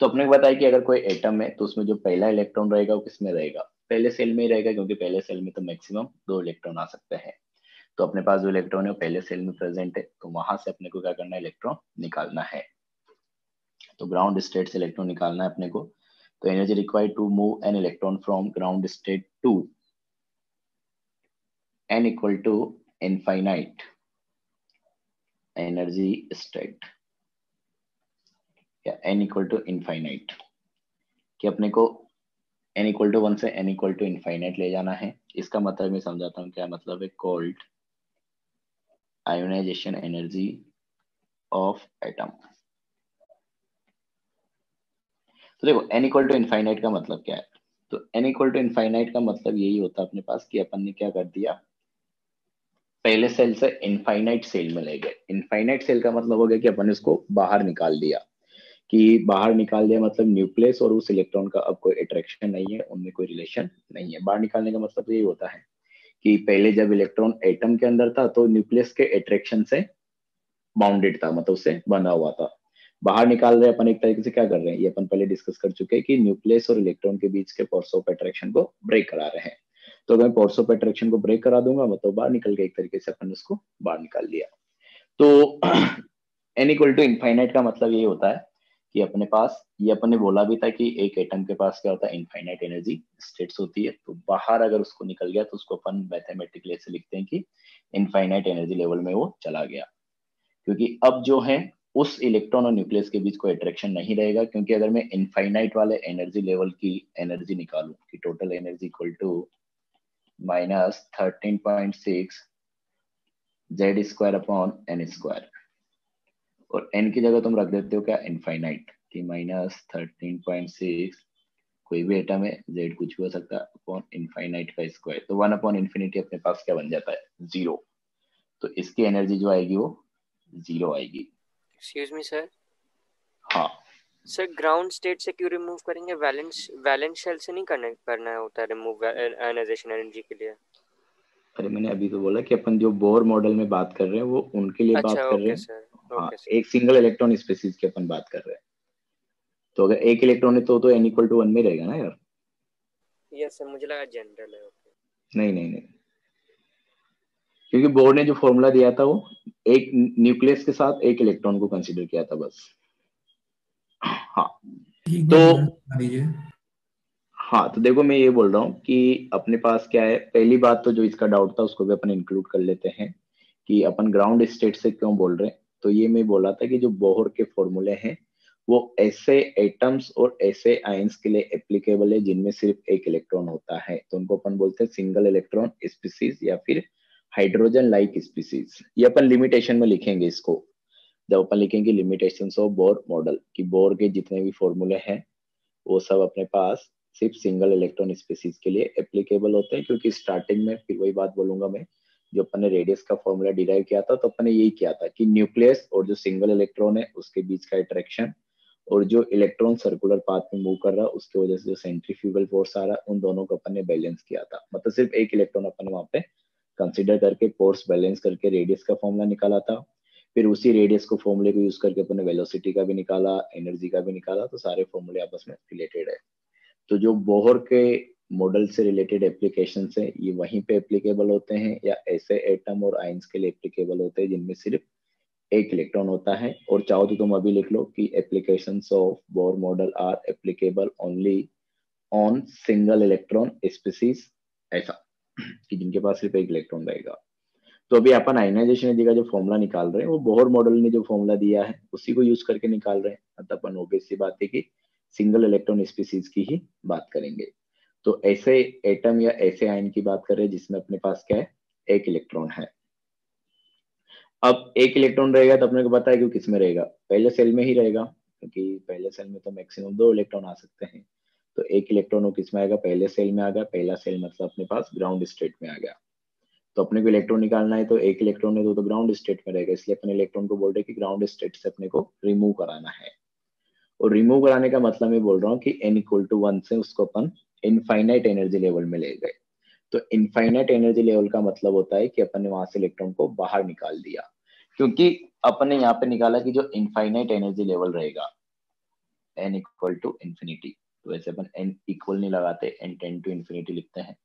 S1: तो अपने को बताया कि अगर कोई एटम है तो उसमें जो पहला इलेक्ट्रॉन रहेगा, वो किसमें रहेगा? पहले सेल में ही रहेगा, क्योंकि पहले सेल में तो मैक्सिमम दो इलेक्ट्रॉन आ सकते हैं। तो अपने पास जो इलेक्ट्रॉन है, वो पहले सेल में प्रेजेंट है तो वहाँ से अपने को क्या करना है इलेक्ट्रॉन निकालना है। तो ग्राउंड स्टेट से इलेक्ट्रॉन निकालना है अपने को। तो energy required to move an electron from ground state to n equal to infinite energy state या एन इक्वल टू इनफाइनाइट कि अपने को एन इक्वल टू वन से एन इक्वल टू इनफाइनाइट ले जाना है। इसका मतलब मैं समझाता हूँ क्या मतलब है called ionization energy of atom तो देखो एन इक्वल टू इनफाइनाइट का मतलब क्या है? तो एन इक्वल टू इनफाइनाइट का मतलब यही होता है अपने पास कि अपन ने क्या कर दिया? पहले सेल से इनफाइनाइट सेल में ले गए इनफाइनाइट सेल का मतलब हो गया कि अपन इसको बाहर निकाल दिया। कि बाहर निकाल दिया मतलब न्यूक्लियस और उस इलेक्ट्रॉन का अब कोई अट्रैक्शन नहीं है, उनमें कोई रिलेशन नहीं है। बाहर निकालने का मतलब यही होता है कि पहले जब इलेक्ट्रॉन एटम के अंदर था तो न्यूक्लियस के अट्रैक्शन से बाउंडेड था मतलब उससे बना हुआ था। बाहर निकाल रहे अपन एक तरीके से क्या कर रहे हैं? ये अपन पहले डिस्कस कर चुके हैं कि न्यूक्लियस और इलेक्ट्रॉन के बीच के फोर्स ऑफ़ अट्रैक्शन को ब्रेक करा रहे हैं। तो मैं फोर्स ऑफ़ अट्रैक्शन को ब्रेक करा दूँगा मतलब बाहर निकल के एक तरीके से अपन उसको बाहर निकाल लिया। तो एन इक्वल टू इनफाइनाइट का मतलब ये होता है कि अपने पास, ये अपन बोला भी था कि एक एटम के पास क्या होता है? इनफाइनाइट एनर्जी स्टेट्स होती है। तो बाहर अगर उसको निकल गया तो उसको अपन मैथमेटिकली ऐसे लिखते हैं कि इनफाइनाइट एनर्जी लेवल में वो चला गया। क्योंकि अब जो है, उस इलेक्ट्रॉन और न्यूक्लियस के बीच कोई अट्रैक्शन नहीं रहेगा, क्योंकि अगर मैं इनफाइनाइट वाले एनर्जी लेवल की एनर्जी निकालू, कि total energy equal to point six Z square upon n square और एन की जगह तुम रख देते हो क्या? इनफाइनाइट कि माइनस थर्टीन पॉइंट सिक्स कोई भी एटम है जेड कुछ भी हो सकता है अपॉन इनफाइनाइट का स्क्वायर तो वन अपॉन इन्फिनिटी अपने पास क्या बन जाता है? ज़ीरो तो इसकी एनर्जी जो आएगी वो ज़ीरो आएगी।
S9: एक्सक्यूज मी सर
S1: हाँ।
S9: सर ग्राउंड स्टेट से क्यों रिमूव करेंगे? वैलेंस वैलेंस शेल से नहीं करना करना होता है रिमूव आयनाइजेशन एनर्जी के लिए।
S1: अरे मैंने अभी तो बोला कि अपन जो बोर मॉडल में बात कर रहे हैं वो उनके लिए
S9: अच्छा
S1: बात कर रहे हैं।
S9: सर
S1: हाँ एक सिंगल इलेक्ट्रॉन स्पीसीज की अपन बात कर रहे हैं। तो अगर एक इलेक्ट्रॉन है तो तो एन इक्वल टू वन में रहेगा ना यार?
S9: यस सर मुझे लगा जनरल है ओके
S1: नहीं नहीं नहीं। क्योंकि बोर्ड ने जो फॉर्मूला दिया था वो एक न्यूक्लियस के साथ एक इलेक्ट्रॉन को कंसीडर किया था बस। हाँ। तो- हाँ तो देखो मैं ये बोल रहा हूँ कि अपने पास क्या है पहली बात तो जो इसका डाउट था उसको भी अपन इंक्लूड कर लेते हैं कि अपन ग्राउंड स्टेट से क्यों बोल रहे हैं। तो ये मैं बोला था कि जो बोहर के फॉर्मूले हैं वो ऐसे एटम्स और ऐसे आयंस के लिए एप्लीकेबल है जिनमें सिर्फ़ एक इलेक्ट्रॉन होता है। तो उनको अपन बोलते हैं सिंगल इलेक्ट्रॉन स्पीसीज या फिर हाइड्रोजन लाइक स्पीसीज ये अपन लिमिटेशन में लिखेंगे इसको। जब अपन लिखेंगे लिमिटेशन ऑफ़ बोर मॉडल कि बोर के जितने भी फॉर्मूले हैं, वो सब अपने पास सिर्फ़ सिंगल इलेक्ट्रॉन स्पीसीज के लिए एप्लीकेबल होते हैं, क्योंकि स्टार्टिंग में फिर वही बात बोलूँगा मैं, जो अपन ने रेडियस का फॉर्मूला डिराइव किया था तो अपन ने यही किया था कि न्यूक्लियस और जो सिंगल इलेक्ट्रॉन है, उसके बीच का अट्रैक्शन और जो इलेक्ट्रॉन सर्कुलर पाथ में मूव कर रहा है उसकी वजह से जो सेंट्रीफ्यूगल फोर्स आ रहा है उन दोनों को अपन ने बैलेंस किया था। मतलब सिर्फ़ एक इलेक्ट्रॉन अपन वहाँ पे कंसिडर करके फोर्स बैलेंस करके रेडियस का फॉर्मूला निकाला था। फिर उसी रेडियस को फॉर्मूले को यूज़ करके अपने वेलोसिटी का भी निकाला एनर्जी का भी निकाला तो सारे फॉर्मूले आपस में रिलेटेड है। तो जो बोहर के मॉडल से रिलेटेड एप्लीकेशन है, ये वहीं पे एप्लीकेबल होते हैं, या ऐसे एटम और आइंस के लिए एप्लीकेबल होते हैं, जिनमें सिर्फ़ एक इलेक्ट्रॉन होता है। और चाहो तो तुम अभी लिख लो कि application of Bohr model are applicable only on single electron species ऐसा, कि जिनके पास सिर्फ़ एक इलेक्ट्रॉन रहेगा। तो अभी अपन आयनाइजेशन एनर्जी का जो फॉर्मूला निकाल रहे हैं, वो बोहर मॉडल ने जो फॉर्मूला दिया है, उसी को यूज़ करके निकाल रहे हैं। मतलब अपन ओबियस सी बात है कि सिंगल इलेक्ट्रॉन स्पीसीज की ही बात करेंगे। तो ऐसे एटम या ऐसे आयन की बात करें जिसमें अपने पास क्या है? एक इलेक्ट्रॉन है। अब एक इलेक्ट्रॉन रहेगा तो अपने को पता है कि किसमें रहेगा। पहले सेल में ही रहेगा, क्योंकि पहले सेल में तो मैक्सिमम दो इलेक्ट्रॉन आ सकते हैं। तो एक इलेक्ट्रॉन वो किसमें आएगा? पहले सेल में आ गया, पहला सेल मतलब अपने पास ग्राउंड स्टेट में आ गया। तो अपने को इलेक्ट्रॉन निकालना है तो एक इलेक्ट्रॉन है तो, तो ग्राउंड स्टेट में रहेगा इसलिए अपने इलेक्ट्रॉन को बोल रहे कि ग्राउंड स्टेट से अपने को रिमूव कराना है। और रिमूव कराने का मतलब मैं बोल रहा हूँ कि एन इक्वल टू वन से उसको अपन इनफाइनाइट एनर्जी लेवल में ले गए। तो इनफाइनाइट एनर्जी लेवल का मतलब होता है कि अपन ने वहाँ से इलेक्ट्रॉन को बाहर निकाल दिया। क्योंकि अपन ने यहाँ पे निकाला कि जो इनफाइनाइट एनर्जी लेवल रहेगा एन इक्वल टू इन्फिनिटी तो वैसे अपन एन इक्वल नहीं लगाते एन टेन टू इन्फिनिटी लिखते हैं।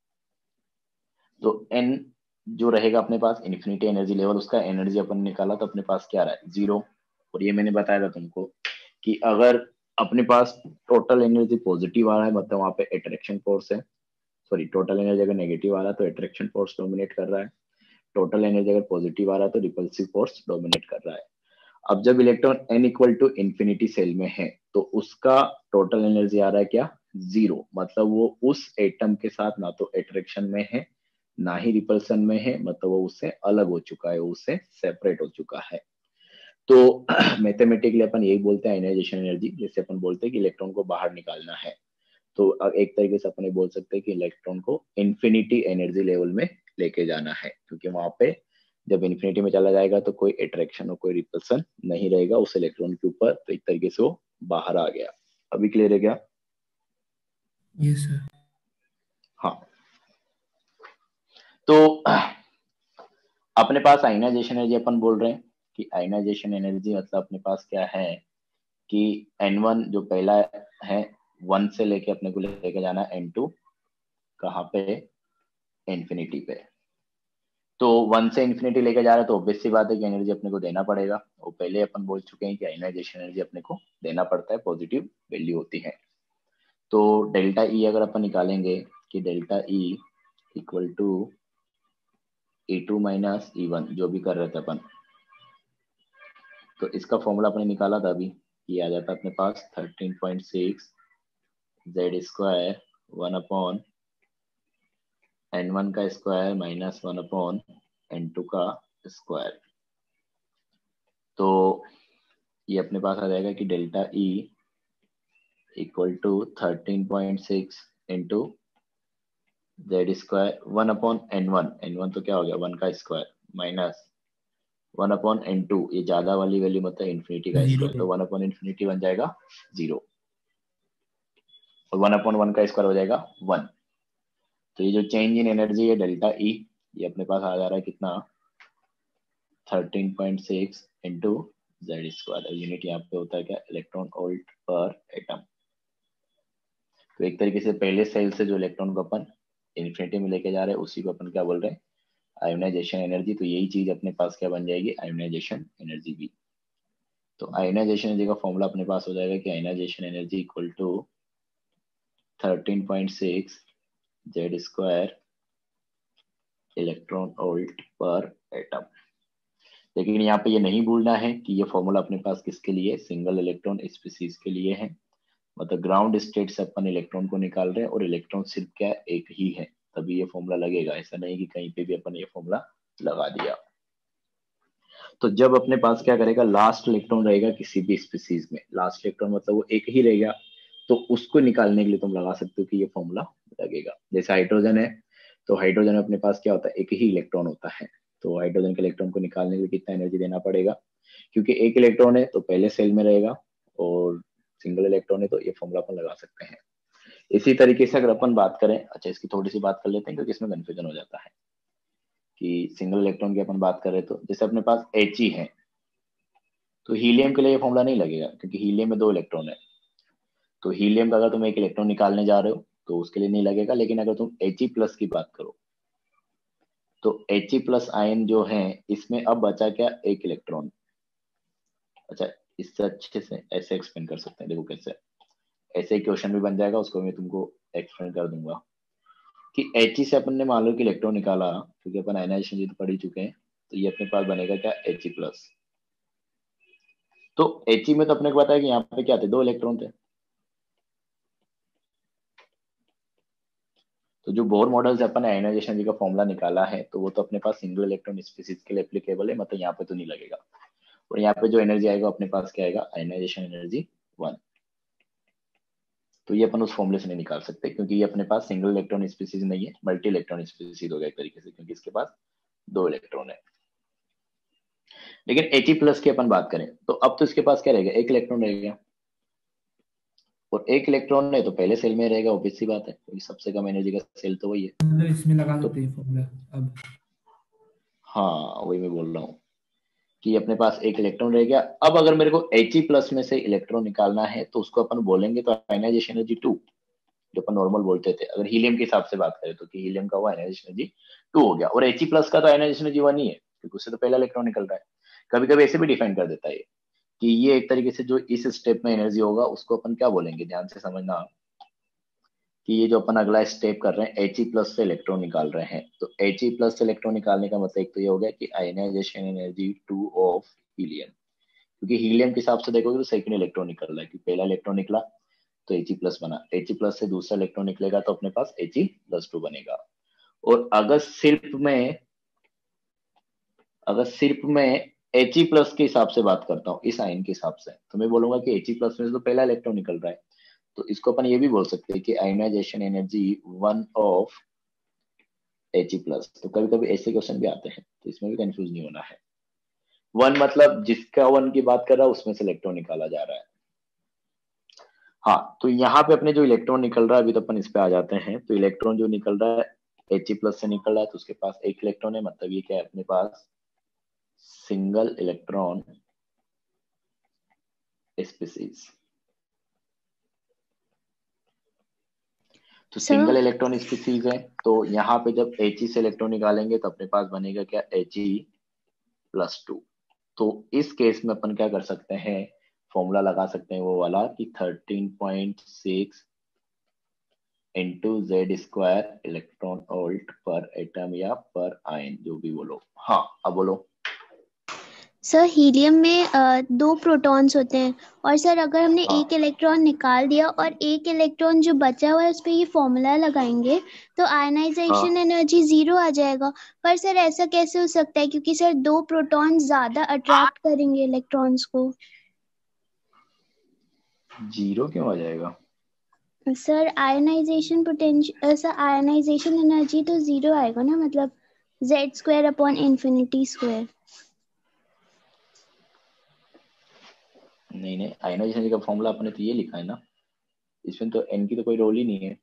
S1: तो एन जो रहेगा अपने पास इन्फिनिटी एनर्जी लेवल उसका एनर्जी अपन निकाला तो अपने पास क्या रहा है? ज़ीरो और ये मैंने बताया था तुमको कि अगर अपने पास टोटल एनर्जी पॉजिटिव आ रहा है मतलब वहाँ पे अट्रैक्शन फोर्स है सॉरी टोटल एनर्जी अगर नेगेटिव आ रहा है तो अट्रैक्शन फोर्स डोमिनेट कर रहा है। टोटल एनर्जी अगर पॉजिटिव आ रहा है तो रिपल्सिव फोर्स डोमिनेट कर रहा है। अब जब electron n equal to infinity shell में है तो उसका टोटल एनर्जी आ रहा है क्या? ज़ीरो मतलब वो उस एटम के साथ ना तो अट्रैक्शन में है ना ही रिपल्सन में है मतलब वो उससे अलग हो चुका है उससे सेपरेट हो चुका है। तो मैथमेटिकली अपन यही बोलते हैं आयनाइजेशन एनर्जी जैसे अपन बोलते हैं कि इलेक्ट्रॉन को बाहर निकालना है। तो एक तरीके से अपन बोल सकते हैं कि इलेक्ट्रॉन को इन्फिनिटी एनर्जी लेवल में लेके जाना है क्योंकि वहाँ पे जब इन्फिनिटी में चला जाएगा तो कोई अट्रैक्शन और कोई रिपल्सन नहीं रहेगा उस इलेक्ट्रॉन के ऊपर तो एक तरीके से वो बाहर आ गया। अभी क्लियर है क्या?
S3: यस सर
S1: हाँ। तो अपने पास आइनाइजेशन एनर्जी अपन बोल रहे हैं कि आइनाइजेशन एनर्जी मतलब अपने पास क्या है कि N1 जो पहला है वन से लेके अपने को लेके जाना है N2 कहाँ पे? इंफिनिटी पे। तो वन से इंफिनिटी लेके जा रहा तो ऑब्वियस सी बात है कि एनर्जी अपने को देना पड़ेगा। वो पहले अपन बोल चुके हैं कि आइनाइजेशन एनर्जी अपने को देना पड़ता है पॉजिटिव वैल्यू होती है। तो डेल्टा ई e अगर अपन निकालेंगे कि delta E equal to E two minus E one जो भी कर रहे थे अपन। तो इसका फॉर्मूला अपने निकाला था अभी ये आ जाता अपने पास thirteen point six Z square one upon n one का square minus one upon n two का स्क्वायर तो ये अपने पास आ जाएगा कि delta E equal to thirteen point six into Z square one upon n one n one तो क्या हो गया? वन का square minus one upon n two ये ज़्यादा वाली वैल्यू मतलब इन्फिनिटी का स्क्वायर तो वन अपॉन इन्फिनिटी बन जाएगा ज़ीरो और वन अपॉन वन का स्क्वायर हो जाएगा वन तो ये जो चेंज इन एनर्जी है डेल्टा ई ये अपने पास आ जा रहा है कितना? Thirteen point six into Z square unit यहाँ पे होता है क्या? इलेक्ट्रॉन वोल्ट पर एटम तो एक तरीके से पहले सेल से जो इलेक्ट्रॉन को अपन इन्फिनिटी में लेके जा रहे हैं, उसी को अपन क्या बोल रहे हैं? आयोनाइजेशन एनर्जी तो यही चीज़ अपने पास क्या बन जाएगी? आयोनाइजेशन एनर्जी भी। तो आयोनाइजेशन एनर्जी का फॉर्मूला अपने पास हो जाएगा कि ionization energy equal to thirteen point six Z square electron volt पर एटम लेकिन यहाँ पे ये नहीं भूलना है कि ये फॉर्मूला अपने पास किसके लिए सिंगल इलेक्ट्रॉन स्पीसीज के लिए है। मतलब ग्राउंड स्टेट से अपन इलेक्ट्रॉन को निकाल रहे हैं और इलेक्ट्रॉन सिर्फ़ क्या एक ही है। तभी ये फॉर्मूला लगेगा। ऐसा नहीं कि कहीं पे भी अपन ये फॉर्मूला लगा दिया। तो जब अपने पास क्या करेगा? लास्ट इलेक्ट्रॉन रहेगा किसी भी स्पीसीज में। लास्ट इलेक्ट्रॉन मतलब वो एक ही रहेगा। तो उसको निकालने के लिए तुम लगा सकते हो कि ये फॉर्मूला लगेगा। जैसे हाइड्रोजन है तो हाइड्रोजन अपने पास क्या होता है? एक ही इलेक्ट्रॉन होता है। तो हाइड्रोजन के इलेक्ट्रॉन को निकालने के लिए कितना एनर्जी देना पड़ेगा? क्योंकि एक इलेक्ट्रॉन है तो पहले सेल में रहेगा और सिंगल इलेक्ट्रॉन है तो ये फॉर्मूला अपन लगा सकते हैं। इसी तरीके से अगर अपन बात करें अच्छा इसकी थोड़ी सी बात कर लेते हैं, क्योंकि इसमें कंफ्यूजन हो जाता है कि सिंगल इलेक्ट्रॉन की अपन बात करें तो जैसे अपने पास एच ई है तो हीलियम के लिए ये फॉर्मूला नहीं लगेगा, क्योंकि हीलियम में दो इलेक्ट्रॉन है। तो हीलियम का अगर तुम एक इलेक्ट्रॉन निकालने जा रहे हो तो उसके लिए नहीं लगेगा, लेकिन अगर तुम एच प्लस की बात करो तो एच प्लस आयन जो है, इसमें अब बचा क्या एक इलेक्ट्रॉन अच्छा इससे अच्छे से ऐसे एक्सप्लेन कर सकते हैं। देखो कैसे। ऐसे क्वेश्चन भी बन जाएगा, उसको मैं तुमको एक्सप्लेन कर दूँगा। कि एच से अपन ने मान लो कि इलेक्ट्रॉन निकाला, क्योंकि अपन आयनाइजेशन जी तो पढ़ ही चुके हैं तो ये अपने पास बनेगा क्या? एच प्लस तो एच में तो अपने को है कि यहाँ पे क्या थे? दो इलेक्ट्रॉन थे। तो जो बोर मॉडल से अपन आयनाइजेशन जी का फॉर्मूला निकाला है तो वो तो अपने पास सिंगल इलेक्ट्रॉन स्पीसीज के लिए एप्लीकेबल है मतलब यहाँ पे तो नहीं लगेगा। और यहाँ पे जो एनर्जी आएगा अपने पास क्या आएगा? आयनाइजेशन एनर्जी वन तो ये अपन उस फॉर्मुले से नहीं निकाल सकते क्योंकि ये अपने पास सिंगल इलेक्ट्रॉन स्पीसीज नहीं है मल्टी इलेक्ट्रॉन स्पीसीज हो गया एक तरीके से क्योंकि इसके पास दो इलेक्ट्रॉन है। लेकिन एच प्लस की अपन बात करें तो अब तो इसके पास क्या रहेगा? एक इलेक्ट्रॉन रहेगा और एक इलेक्ट्रॉन है तो पहले सेल में रहेगा ऑब्वियस सी बात है क्योंकि सबसे कम एनर्जी का सेल तो वही है।
S3: इसमें लगा
S1: तो-
S3: अब।
S1: हाँ वही मैं बोल रहा हूँ। कि अपने पास एक इलेक्ट्रॉन रह गया। अब अगर मेरे को एच प्लस में से इलेक्ट्रॉन निकालना है तो उसको अपन बोलेंगे तो आयनाइजेशन एनर्जी टू जो अपन नॉर्मल बोलते थे। अगर हीलियम के हिसाब से बात करें तो कि हीलियम का वो आयनाइजेशन एनर्जी टू हो गया। और एच प्लस का तो आयनाइजेशन एनर्जी वन ही है, क्योंकि उससे तो पहला इलेक्ट्रॉन निकल रहा है। कभी कभी ऐसे भी डिफाइन कर देता है कि ये एक तरीके से जो इस स्टेप में एनर्जी होगा, उसको अपन क्या बोलेंगे? ध्यान से समझना। कि ये जो अपन अगला स्टेप कर रहे हैं एच ई प्लस से इलेक्ट्रॉन निकाल रहे हैं। तो एच ई प्लस से इलेक्ट्रॉन निकालने का मतलब एक तो ये हो गया कि ionization energy two of helium क्योंकि हीलियम के हिसाब से देखोगे तो सेकंड इलेक्ट्रॉन निकल रहा है क्योंकि पहला इलेक्ट्रॉन निकला तो एच प्लस बना। एच प्लस से दूसरा इलेक्ट्रॉन निकलेगा तो अपने पास एच प्लस टू बनेगा। और अगर सिर्फ़ में, अगर सिर्फ़ में एच प्लस के हिसाब से बात करता हूँ, इस आयन के हिसाब से तो मैं बोलूँगा कि एच प्लस में से तो पहला इलेक्ट्रॉन निकल रहा है। तो इसको अपन ये भी बोल सकते हैं कि ionization energy one of H plus तो कभी कभी ऐसे क्वेश्चन भी आते हैं तो इसमें भी कंफ्यूज नहीं होना है। वन मतलब जिसका वन की बात कर रहा है, उसमें से इलेक्ट्रॉन निकाला जा रहा है। हाँ तो यहाँ पे अपने जो इलेक्ट्रॉन निकल रहा है, अभी तो अपन इस पे आ जाते हैं। तो इलेक्ट्रॉन जो निकल रहा है एच प्लस से निकल रहा है तो उसके पास एक इलेक्ट्रॉन है मतलब ये क्या है, अपने पास सिंगल इलेक्ट्रॉन स्पीसीज तो सिंगल इलेक्ट्रॉन स्पीसीज है तो यहाँ पे जब एच से इलेक्ट्रॉन निकालेंगे तो अपने पास बनेगा क्या? एच ई प्लस टू तो इस केस में अपन क्या कर सकते हैं? फॉर्मूला लगा सकते हैं वो वाला कि thirteen point six into Z square electron volt पर एटम या पर आयन जो भी बोलो। हाँ अब बोलो।
S7: सर हीलियम में दो प्रोटॉन्स होते हैं। और सर अगर हमने
S1: हाँ।
S7: एक इलेक्ट्रॉन निकाल दिया और एक इलेक्ट्रॉन जो बचा हुआ है उस पर ये फॉर्मूला लगाएँगे तो आयनाइजेशन एनर्जी ज़ीरो आ जाएगा। पर सर ऐसा कैसे हो सकता है? क्योंकि सर दो प्रोटॉन ज़्यादा अट्रैक्ट करेंगे इलेक्ट्रॉन्स को।
S1: ज़ीरो क्यों आ जाएगा?
S7: Sir ionization potential sir ionization energy तो ज़ीरो आएगा ना मतलब Z square upon infinity square
S1: नहीं नहीं आयनाइजेशन का फॉर्मूला अपने तो ये लिखा है ना इसमें तो एन की तो कोई रोल ही नहीं है।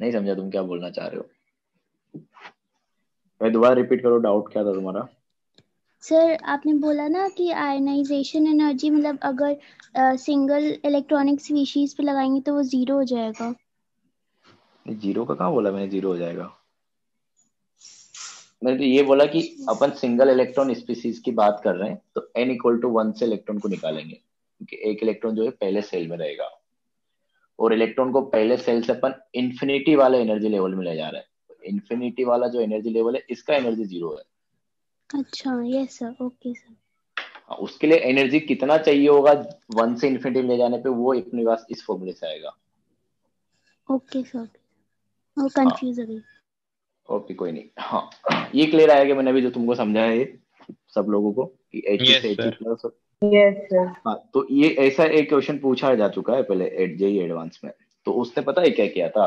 S1: नहीं समझा तुम क्या बोलना चाह रहे हो। मैं दोबारा रिपीट करो डाउट क्या था तुम्हारा?
S7: सर आपने बोला ना कि आयनाइजेशन एनर्जी मतलब अगर सिंगल इलेक्ट्रॉनिक स्पीशीज पे लगाएँगे तो वो ज़ीरो हो जाएगा।
S1: ज़ीरो का कहाँ बोला मैंने? ज़ीरो हो जाएगा। मैंने तो ये बोला कि अपन सिंगल इलेक्ट्रॉन स्पीसीज की बात कर रहे हैं तो एन इक्वल टू वन से इलेक्ट्रॉन को निकालेंगे क्योंकि एक इलेक्ट्रॉन जो है पहले सेल में रहेगा। और इलेक्ट्रॉन को पहले सेल से अपन इंफिनिटी वाले एनर्जी लेवल में ले जा रहे हैं। इंफिनिटी वाला जो एनर्जी लेवल है इसका एनर्जी ज़ीरो है।
S7: अच्छा यस सर ओके सर
S1: उसके लिए एनर्जी कितना चाहिए होगा वन से इन्फिनिटी ले जाने पे वो अपने पास इस फॉर्मूले से आएगा।
S7: ओके सर वो कंफ्यूज हो। गई
S1: ओके कोई नहीं। हाँ ये क्लियर आएगा मैंने अभी जो तुमको समझाया ये सब लोगों को कि एच
S4: Yes,
S1: से एच. प्लस
S8: यस
S1: हाँ तो ये ऐसा एक क्वेश्चन पूछा जा चुका है पहले एट जेई एडवांस में। तो उसने पता है क्या किया था?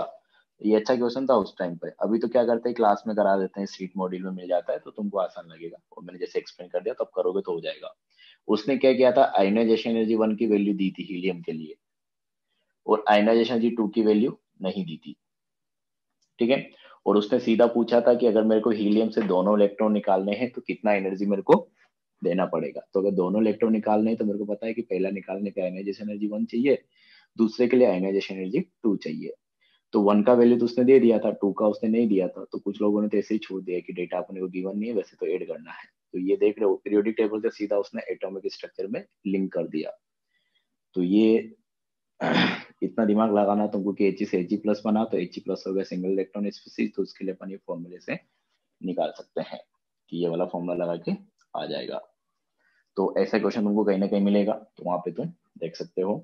S1: ये अच्छा क्वेश्चन था उस टाइम पे। अभी तो क्या करते हैं क्लास में करा देते हैं सीट मॉड्यूल में मिल जाता है तो तुमको आसान लगेगा। और मैंने जैसे एक्सप्लेन कर दिया तब करोगे तो हो जाएगा। उसने क्या किया था? आयनाइजेशन एनर्जी वन की वैल्यू दी थी हीलियम के लिए। और आयनाइजेशन एनर्जी टू की वैल्यू नहीं दी थी। ठीक है? और उसने सीधा पूछा था कि अगर मेरे को हीलियम से दोनों इलेक्ट्रॉन निकालने हैं तो कितना एनर्जी मेरे को देना पड़ेगा? तो अगर दोनों इलेक्ट्रॉन निकालने हैं तो मेरे को पता है कि पहला निकालने का आयनाइजेशन एनर्जी वन चाहिए, दूसरे के लिए आयनाइजेशन एनर्जी टू चाहिए। तो वन का वैल्यू तो उसने दे दिया था टू का उसने नहीं दिया था। तो कुछ लोगों ने तो ऐसे ही छोड़ दिया कि डेटा अपने को गिवन नहीं है, वैसे तो ऐड करना है। तो ये देख रहे हो पीरियोडिक टेबल से सीधा उसने एटॉमिक स्ट्रक्चर में लिंक कर दिया। तो ये इतना दिमाग लगाना तुमको कि एच से एच प्लस बना तो एच प्लस हो गया सिंगल इलेक्ट्रॉन स्पीसीज तो उसके लिए अपन ये फॉर्मूले से निकाल सकते हैं कि ये वाला फॉर्मूला लगा के आ जाएगा। तो ऐसा क्वेश्चन तुमको कहीं ना कहीं मिलेगा तो वहाँ पे तुम देख सकते हो।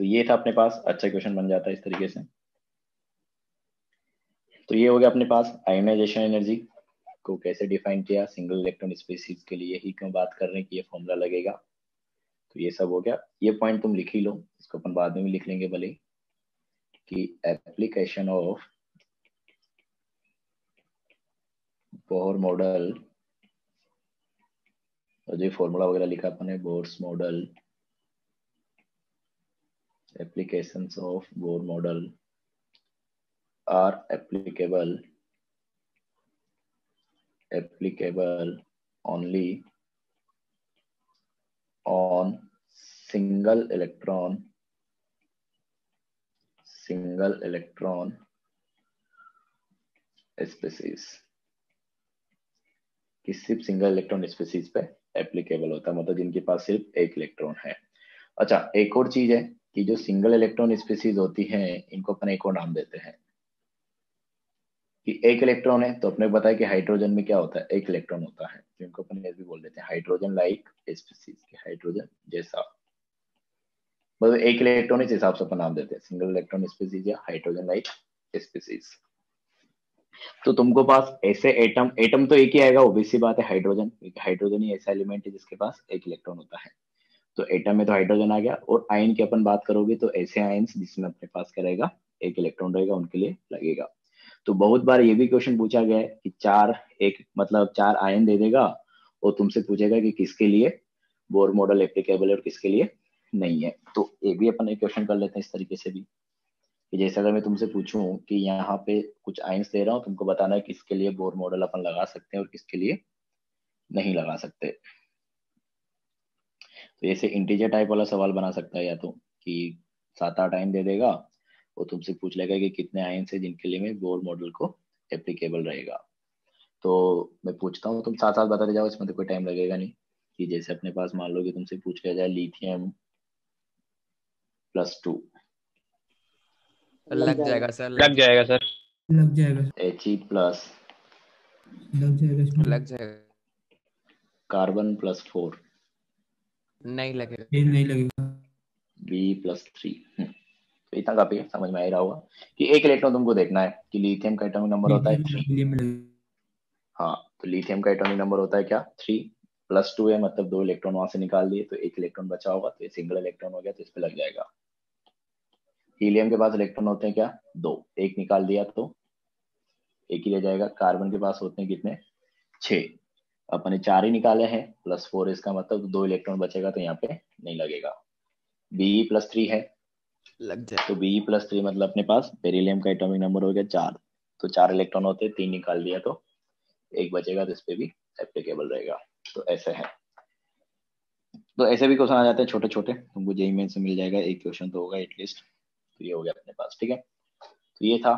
S1: तो ये था अपने पास अच्छा क्वेश्चन बन जाता है इस तरीके से। तो ये हो गया अपने पास आयोनाइजेशन एनर्जी को कैसे डिफाइन किया सिंगल इलेक्ट्रॉन स्पीसीज के लिए ही क्यों बात कर रहे हैं कि ये फॉर्मूला लगेगा। तो ये सब हो गया। ये पॉइंट तुम लिख ही लो, इसको अपन बाद में भी लिख लेंगे भले कि एप्लीकेशन ऑफ़ बोर मॉडल जो फॉर्मूला वगैरह लिखा अपन Bohr's model applications of Bohr model are applicable applicable only on single electron single electron species. कि सिर्फ़ सिंगल इलेक्ट्रॉन स्पीसीज पे एप्लीकेबल होता है? मतलब जिनके पास सिर्फ़ एक इलेक्ट्रॉन है। अच्छा एक और चीज़ है कि जो सिंगल इलेक्ट्रॉन स्पीसीज होती हैं, इनको अपन एक और नाम देते हैं। कि एक इलेक्ट्रॉन है तो अपने है कि हाइड्रोजन में क्या होता है? एक इलेक्ट्रॉन होता है जिनको अपन भी बोल देते हैं, हाइड्रोजन लाइक स्पीसीज के हाइड्रोजन जैसा। मतलब एक इलेक्ट्रॉन इस हिसाब से अपन नाम देते हैं सिंगल इलेक्ट्रॉन स्पीसीज या हाइड्रोजन लाइक स्पीसीज तो तुमको पास ऐसे एटम एटम तो एक ही आएगा ओबीसी बात है हाइड्रोजन हाइड्रोजन ही ऐसा एलिमेंट है जिसके पास एक इलेक्ट्रॉन होता है। तो एटम में तो हाइड्रोजन आ गया, और आयन की अपन बात करोगे तो ऐसे आयन्स जिसमें अपने पास क्या रहेगा? एक इलेक्ट्रॉन रहेगा, उनके लिए लगेगा। तो बहुत बार ये भी क्वेश्चन पूछा गया है कि चार एक मतलब चार आयन दे देगा और तुमसे पूछेगा कि किसके लिए? बोर मॉडल एप्लीकेबल है और किसके लिए नहीं है। तो ये भी अपन एक क्वेश्चन कर लेते हैं इस तरीके से भी। कि जैसे अगर मैं तुमसे पूछूँ कि यहाँ पे कुछ आयंस दे रहा हूँ, तुमको बताना है किसके लिए बोर मॉडल अपन लगा सकते हैं और किसके लिए नहीं लगा सकते। तो जैसे इंटीजर टाइप वाला सवाल बना सकता है या तो कि सात आठ आयन दे देगा वो तुमसे पूछ लेगा कि कितने आयन से जिनके लिए मैं बोर मॉडल को एप्लीकेबल रहेगा। तो मैं पूछता हूँ तुम साथ साथ बताते जाओ इसमें तो कोई टाइम लगेगा नहीं कि जैसे अपने पास मान लो कि तुमसे पूछ लिया जाए लिथियम प्लस टू
S6: लग जाएगा सर
S4: लग जाएगा सर।
S3: लग जाएगा।
S1: एच ई प्लस
S3: लग जाएगा
S6: लग जाएगा।
S1: कार्बन प्लस फोर
S6: नहीं लगेगा।
S3: नहीं लगेगा।
S1: बी प्लस थ्री तो इतना काफ़ी है समझ में आ रहा होगा कि एक इलेक्ट्रॉन तुमको देखना है कि लिथियम का एटॉमिक नंबर होता है थ्री हाँ तो लिथियम का एटॉमिक नंबर होता है क्या? थ्री प्लस टू है मतलब दो इलेक्ट्रॉन वहाँ से निकाल दिए तो एक इलेक्ट्रॉन बचा होगा तो ये सिंगल इलेक्ट्रॉन हो गया तो इस पे लग जाएगा। हीलियम के पास इलेक्ट्रॉन होते हैं क्या? दो। एक निकाल दिया तो एक ही रह जाएगा। कार्बन के पास होते हैं कितने? छह। अपन ने चार ही निकाले हैं प्लस फोर इसका मतलब दो इलेक्ट्रॉन बचेगा तो यहाँ पे नहीं लगेगा। बी प्लस थ्री है
S6: लग जाए
S1: तो बी प्लस थ्री मतलब अपने पास बेरिलियम का एटॉमिक नंबर हो गया चार। तो चार इलेक्ट्रॉन होते तीन निकाल दिया तो एक बचेगा तो इस पे भी एप्लीकेबल रहेगा। तो ऐसे है। तो ऐसे भी क्वेश्चन आ जाते हैं छोटे छोटे तुमको जेई में से मिल जाएगा, एक क्वेश्चन तो होगा एटलीस्ट तो ये हो गया अपने पास, ठीक है? तो ये था।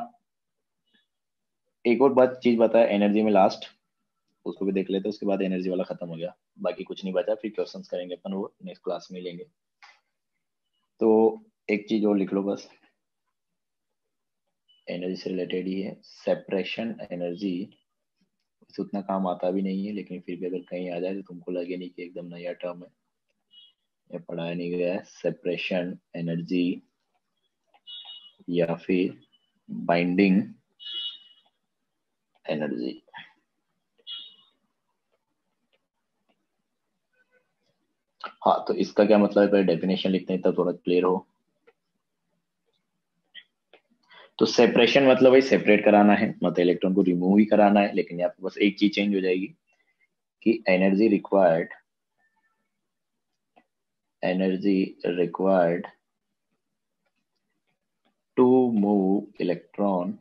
S1: एक और बात, चीज़ बताया एनर्जी में लास्ट उसको भी देख लेते हैं, उसके बाद एनर्जी वाला खत्म हो गया। बाकी कुछ नहीं बचा, फिर क्वेश्चंस करेंगे अपन वो नेक्स्ट क्लास में लेंगे। तो एक चीज़ और लिख लो बस। एनर्जी से रिलेटेड ही है। सेपरेशन एनर्जी उतना काम आता भी नहीं है, लेकिन फिर भी अगर कहीं आ जाए तो तुमको लगे नहीं कि एकदम नया टर्म है। ये पढ़ाया नहीं गया है। सेपरेशन एनर्जी या फिर बाइंडिंग एनर्जी हाँ तो इसका क्या मतलब है? पहले डेफिनेशन लिखते हैं, तब थोड़ा क्लियर हो। तो सेपरेशन मतलब वही सेपरेट कराना है मतलब इलेक्ट्रॉन को रिमूव ही कराना है, लेकिन यहाँ पे बस एक चीज़ चेंज हो जाएगी कि energy required energy required to move electron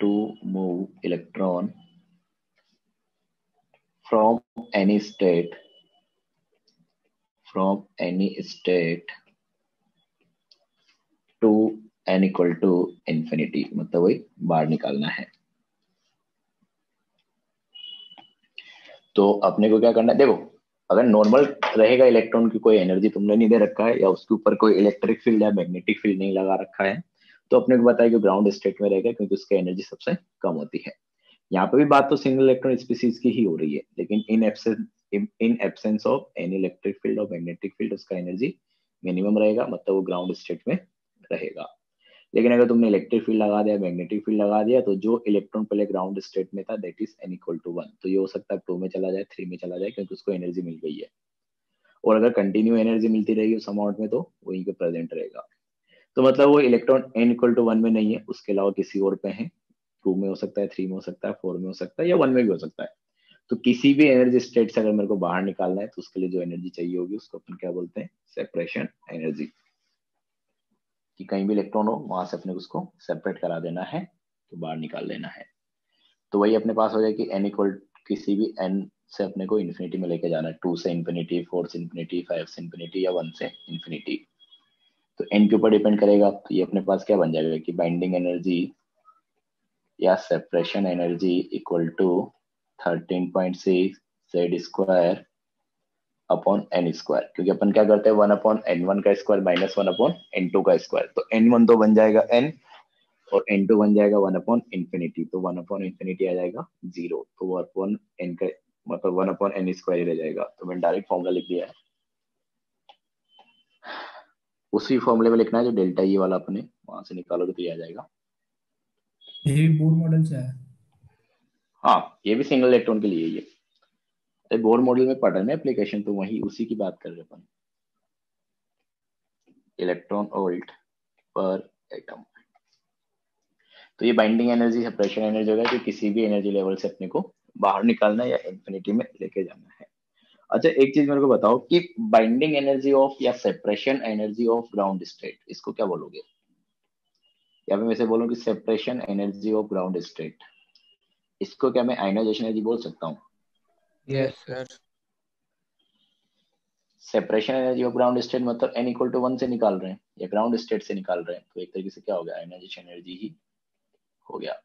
S1: to move electron from any state, from any state to N equal to infinity मतलब वही बाहर निकालना है। तो अपने को क्या करना है? देखो, अगर नॉर्मल रहेगा इलेक्ट्रॉन की कोई एनर्जी तुमने नहीं दे रखा है या उसके ऊपर कोई इलेक्ट्रिक फ़ील्ड या मैग्नेटिक फ़ील्ड नहीं लगा रखा है तो अपने को बताया कि ग्राउंड स्टेट में रहेगा क्योंकि उसकी एनर्जी सबसे कम होती है। यहाँ पे भी बात तो सिंगल इलेक्ट्रॉन स्पीसीज की ही हो रही है, लेकिन in absence in absence of any electric field और मैग्नेटिक फ़ील्ड उसका एनर्जी मिनिमम रहेगा मतलब वो ग्राउंड स्टेट में रहेगा। लेकिन अगर तुमने इलेक्ट्रिक फ़ील्ड लगा दिया मैग्नेटिक फ़ील्ड लगा दिया तो जो इलेक्ट्रॉन पहले ग्राउंड स्टेट में था that is N equal to one तो ये हो सकता है टू में चला जाए थ्री में चला जाए, क्योंकि उसको एनर्जी मिल गई है। और अगर कंटिन्यू एनर्जी मिलती रहेगी उस अमाउंट में तो वहीं पे प्रेजेंट रहेगा। तो मतलब वो electron N equal to one में नहीं है, उसके अलावा किसी और पे है। टू में हो सकता है थ्री में हो सकता है फोर में हो सकता है, या वन में भी हो सकता है। तो किसी भी एनर्जी स्टेट से अगर मेरे को बाहर निकालना है तो उसके लिए जो एनर्जी चाहिए होगी, उसको अपन क्या बोलते हैं? सेपरेशन एनर्जी कि कहीं भी इलेक्ट्रॉन हो, वहाँ से अपने उसको सेपरेट करा देना है तो बाहर निकाल लेना है। तो वही अपने पास हो जाए कि एन इक्वल किसी भी एन से अपने को इन्फिनिटी में लेके जाना है। टू से इन्फिनिटी फोर से इन्फिनिटी फाइव से इन्फिनिटी या वन से इन्फिनिटी तो एन के ऊपर डिपेंड करेगा तो ये अपने पास क्या बन जाएगा कि बाइंडिंग एनर्जी या separation energy equal to thirteen point six Z square upon N square क्योंकि अपन क्या करते हैं वन अपॉन एन वन का square minus one upon N two का स्क्वायर। तो एन वन तो बन जाएगा एन और एन टू बन जाएगा वन अपॉन इन्फिनिटी तो वन अपॉन इन्फिनिटी आ जाएगा ज़ीरो तो वो अपॉन एन का मतलब वन अपॉन एन स्क्वायर ही रह जाएगा। तो मैंने डायरेक्ट फॉर्मूला लिख दिया है। उसी फॉर्मूले में लिखना है जो डेल्टा ई वाला अपने वहाँ से निकालोगे तो ये आ जाएगा।
S3: ये भी बोर्ड मॉडल से है
S1: हाँ ये भी सिंगल इलेक्ट्रॉन के लिए ये बोर्ड मॉडल में पढ़ रहे हैं एप्लीकेशन तो वही उसी की बात कर रहे अपन। इलेक्ट्रॉन वोल्ट पर एटम तो ये बाइंडिंग एनर्जी सेपरेशन एनर्जी होगा कि किसी भी एनर्जी लेवल से अपने को बाहर निकालना या इन्फिनिटी में लेके जाना है। अच्छा एक चीज़ मेरे को बताओ कि बाइंडिंग एनर्जी ऑफ़ या separation energy of ground state इसको क्या बोलोगे? या फिर मैं इसे बोलूँ कि separation energy of ground state इसको क्या मैं आयनाइजेशन एनर्जी बोल सकता हूँ?
S2: Yes sir.
S1: Separation energy of ground state मतलब एन इक्वल टू वन से निकाल रहे हैं या ग्राउंड स्टेट से निकाल रहे हैं तो एक तरीके से क्या हो गया? एनर्जी एनर्जी ही हो गया।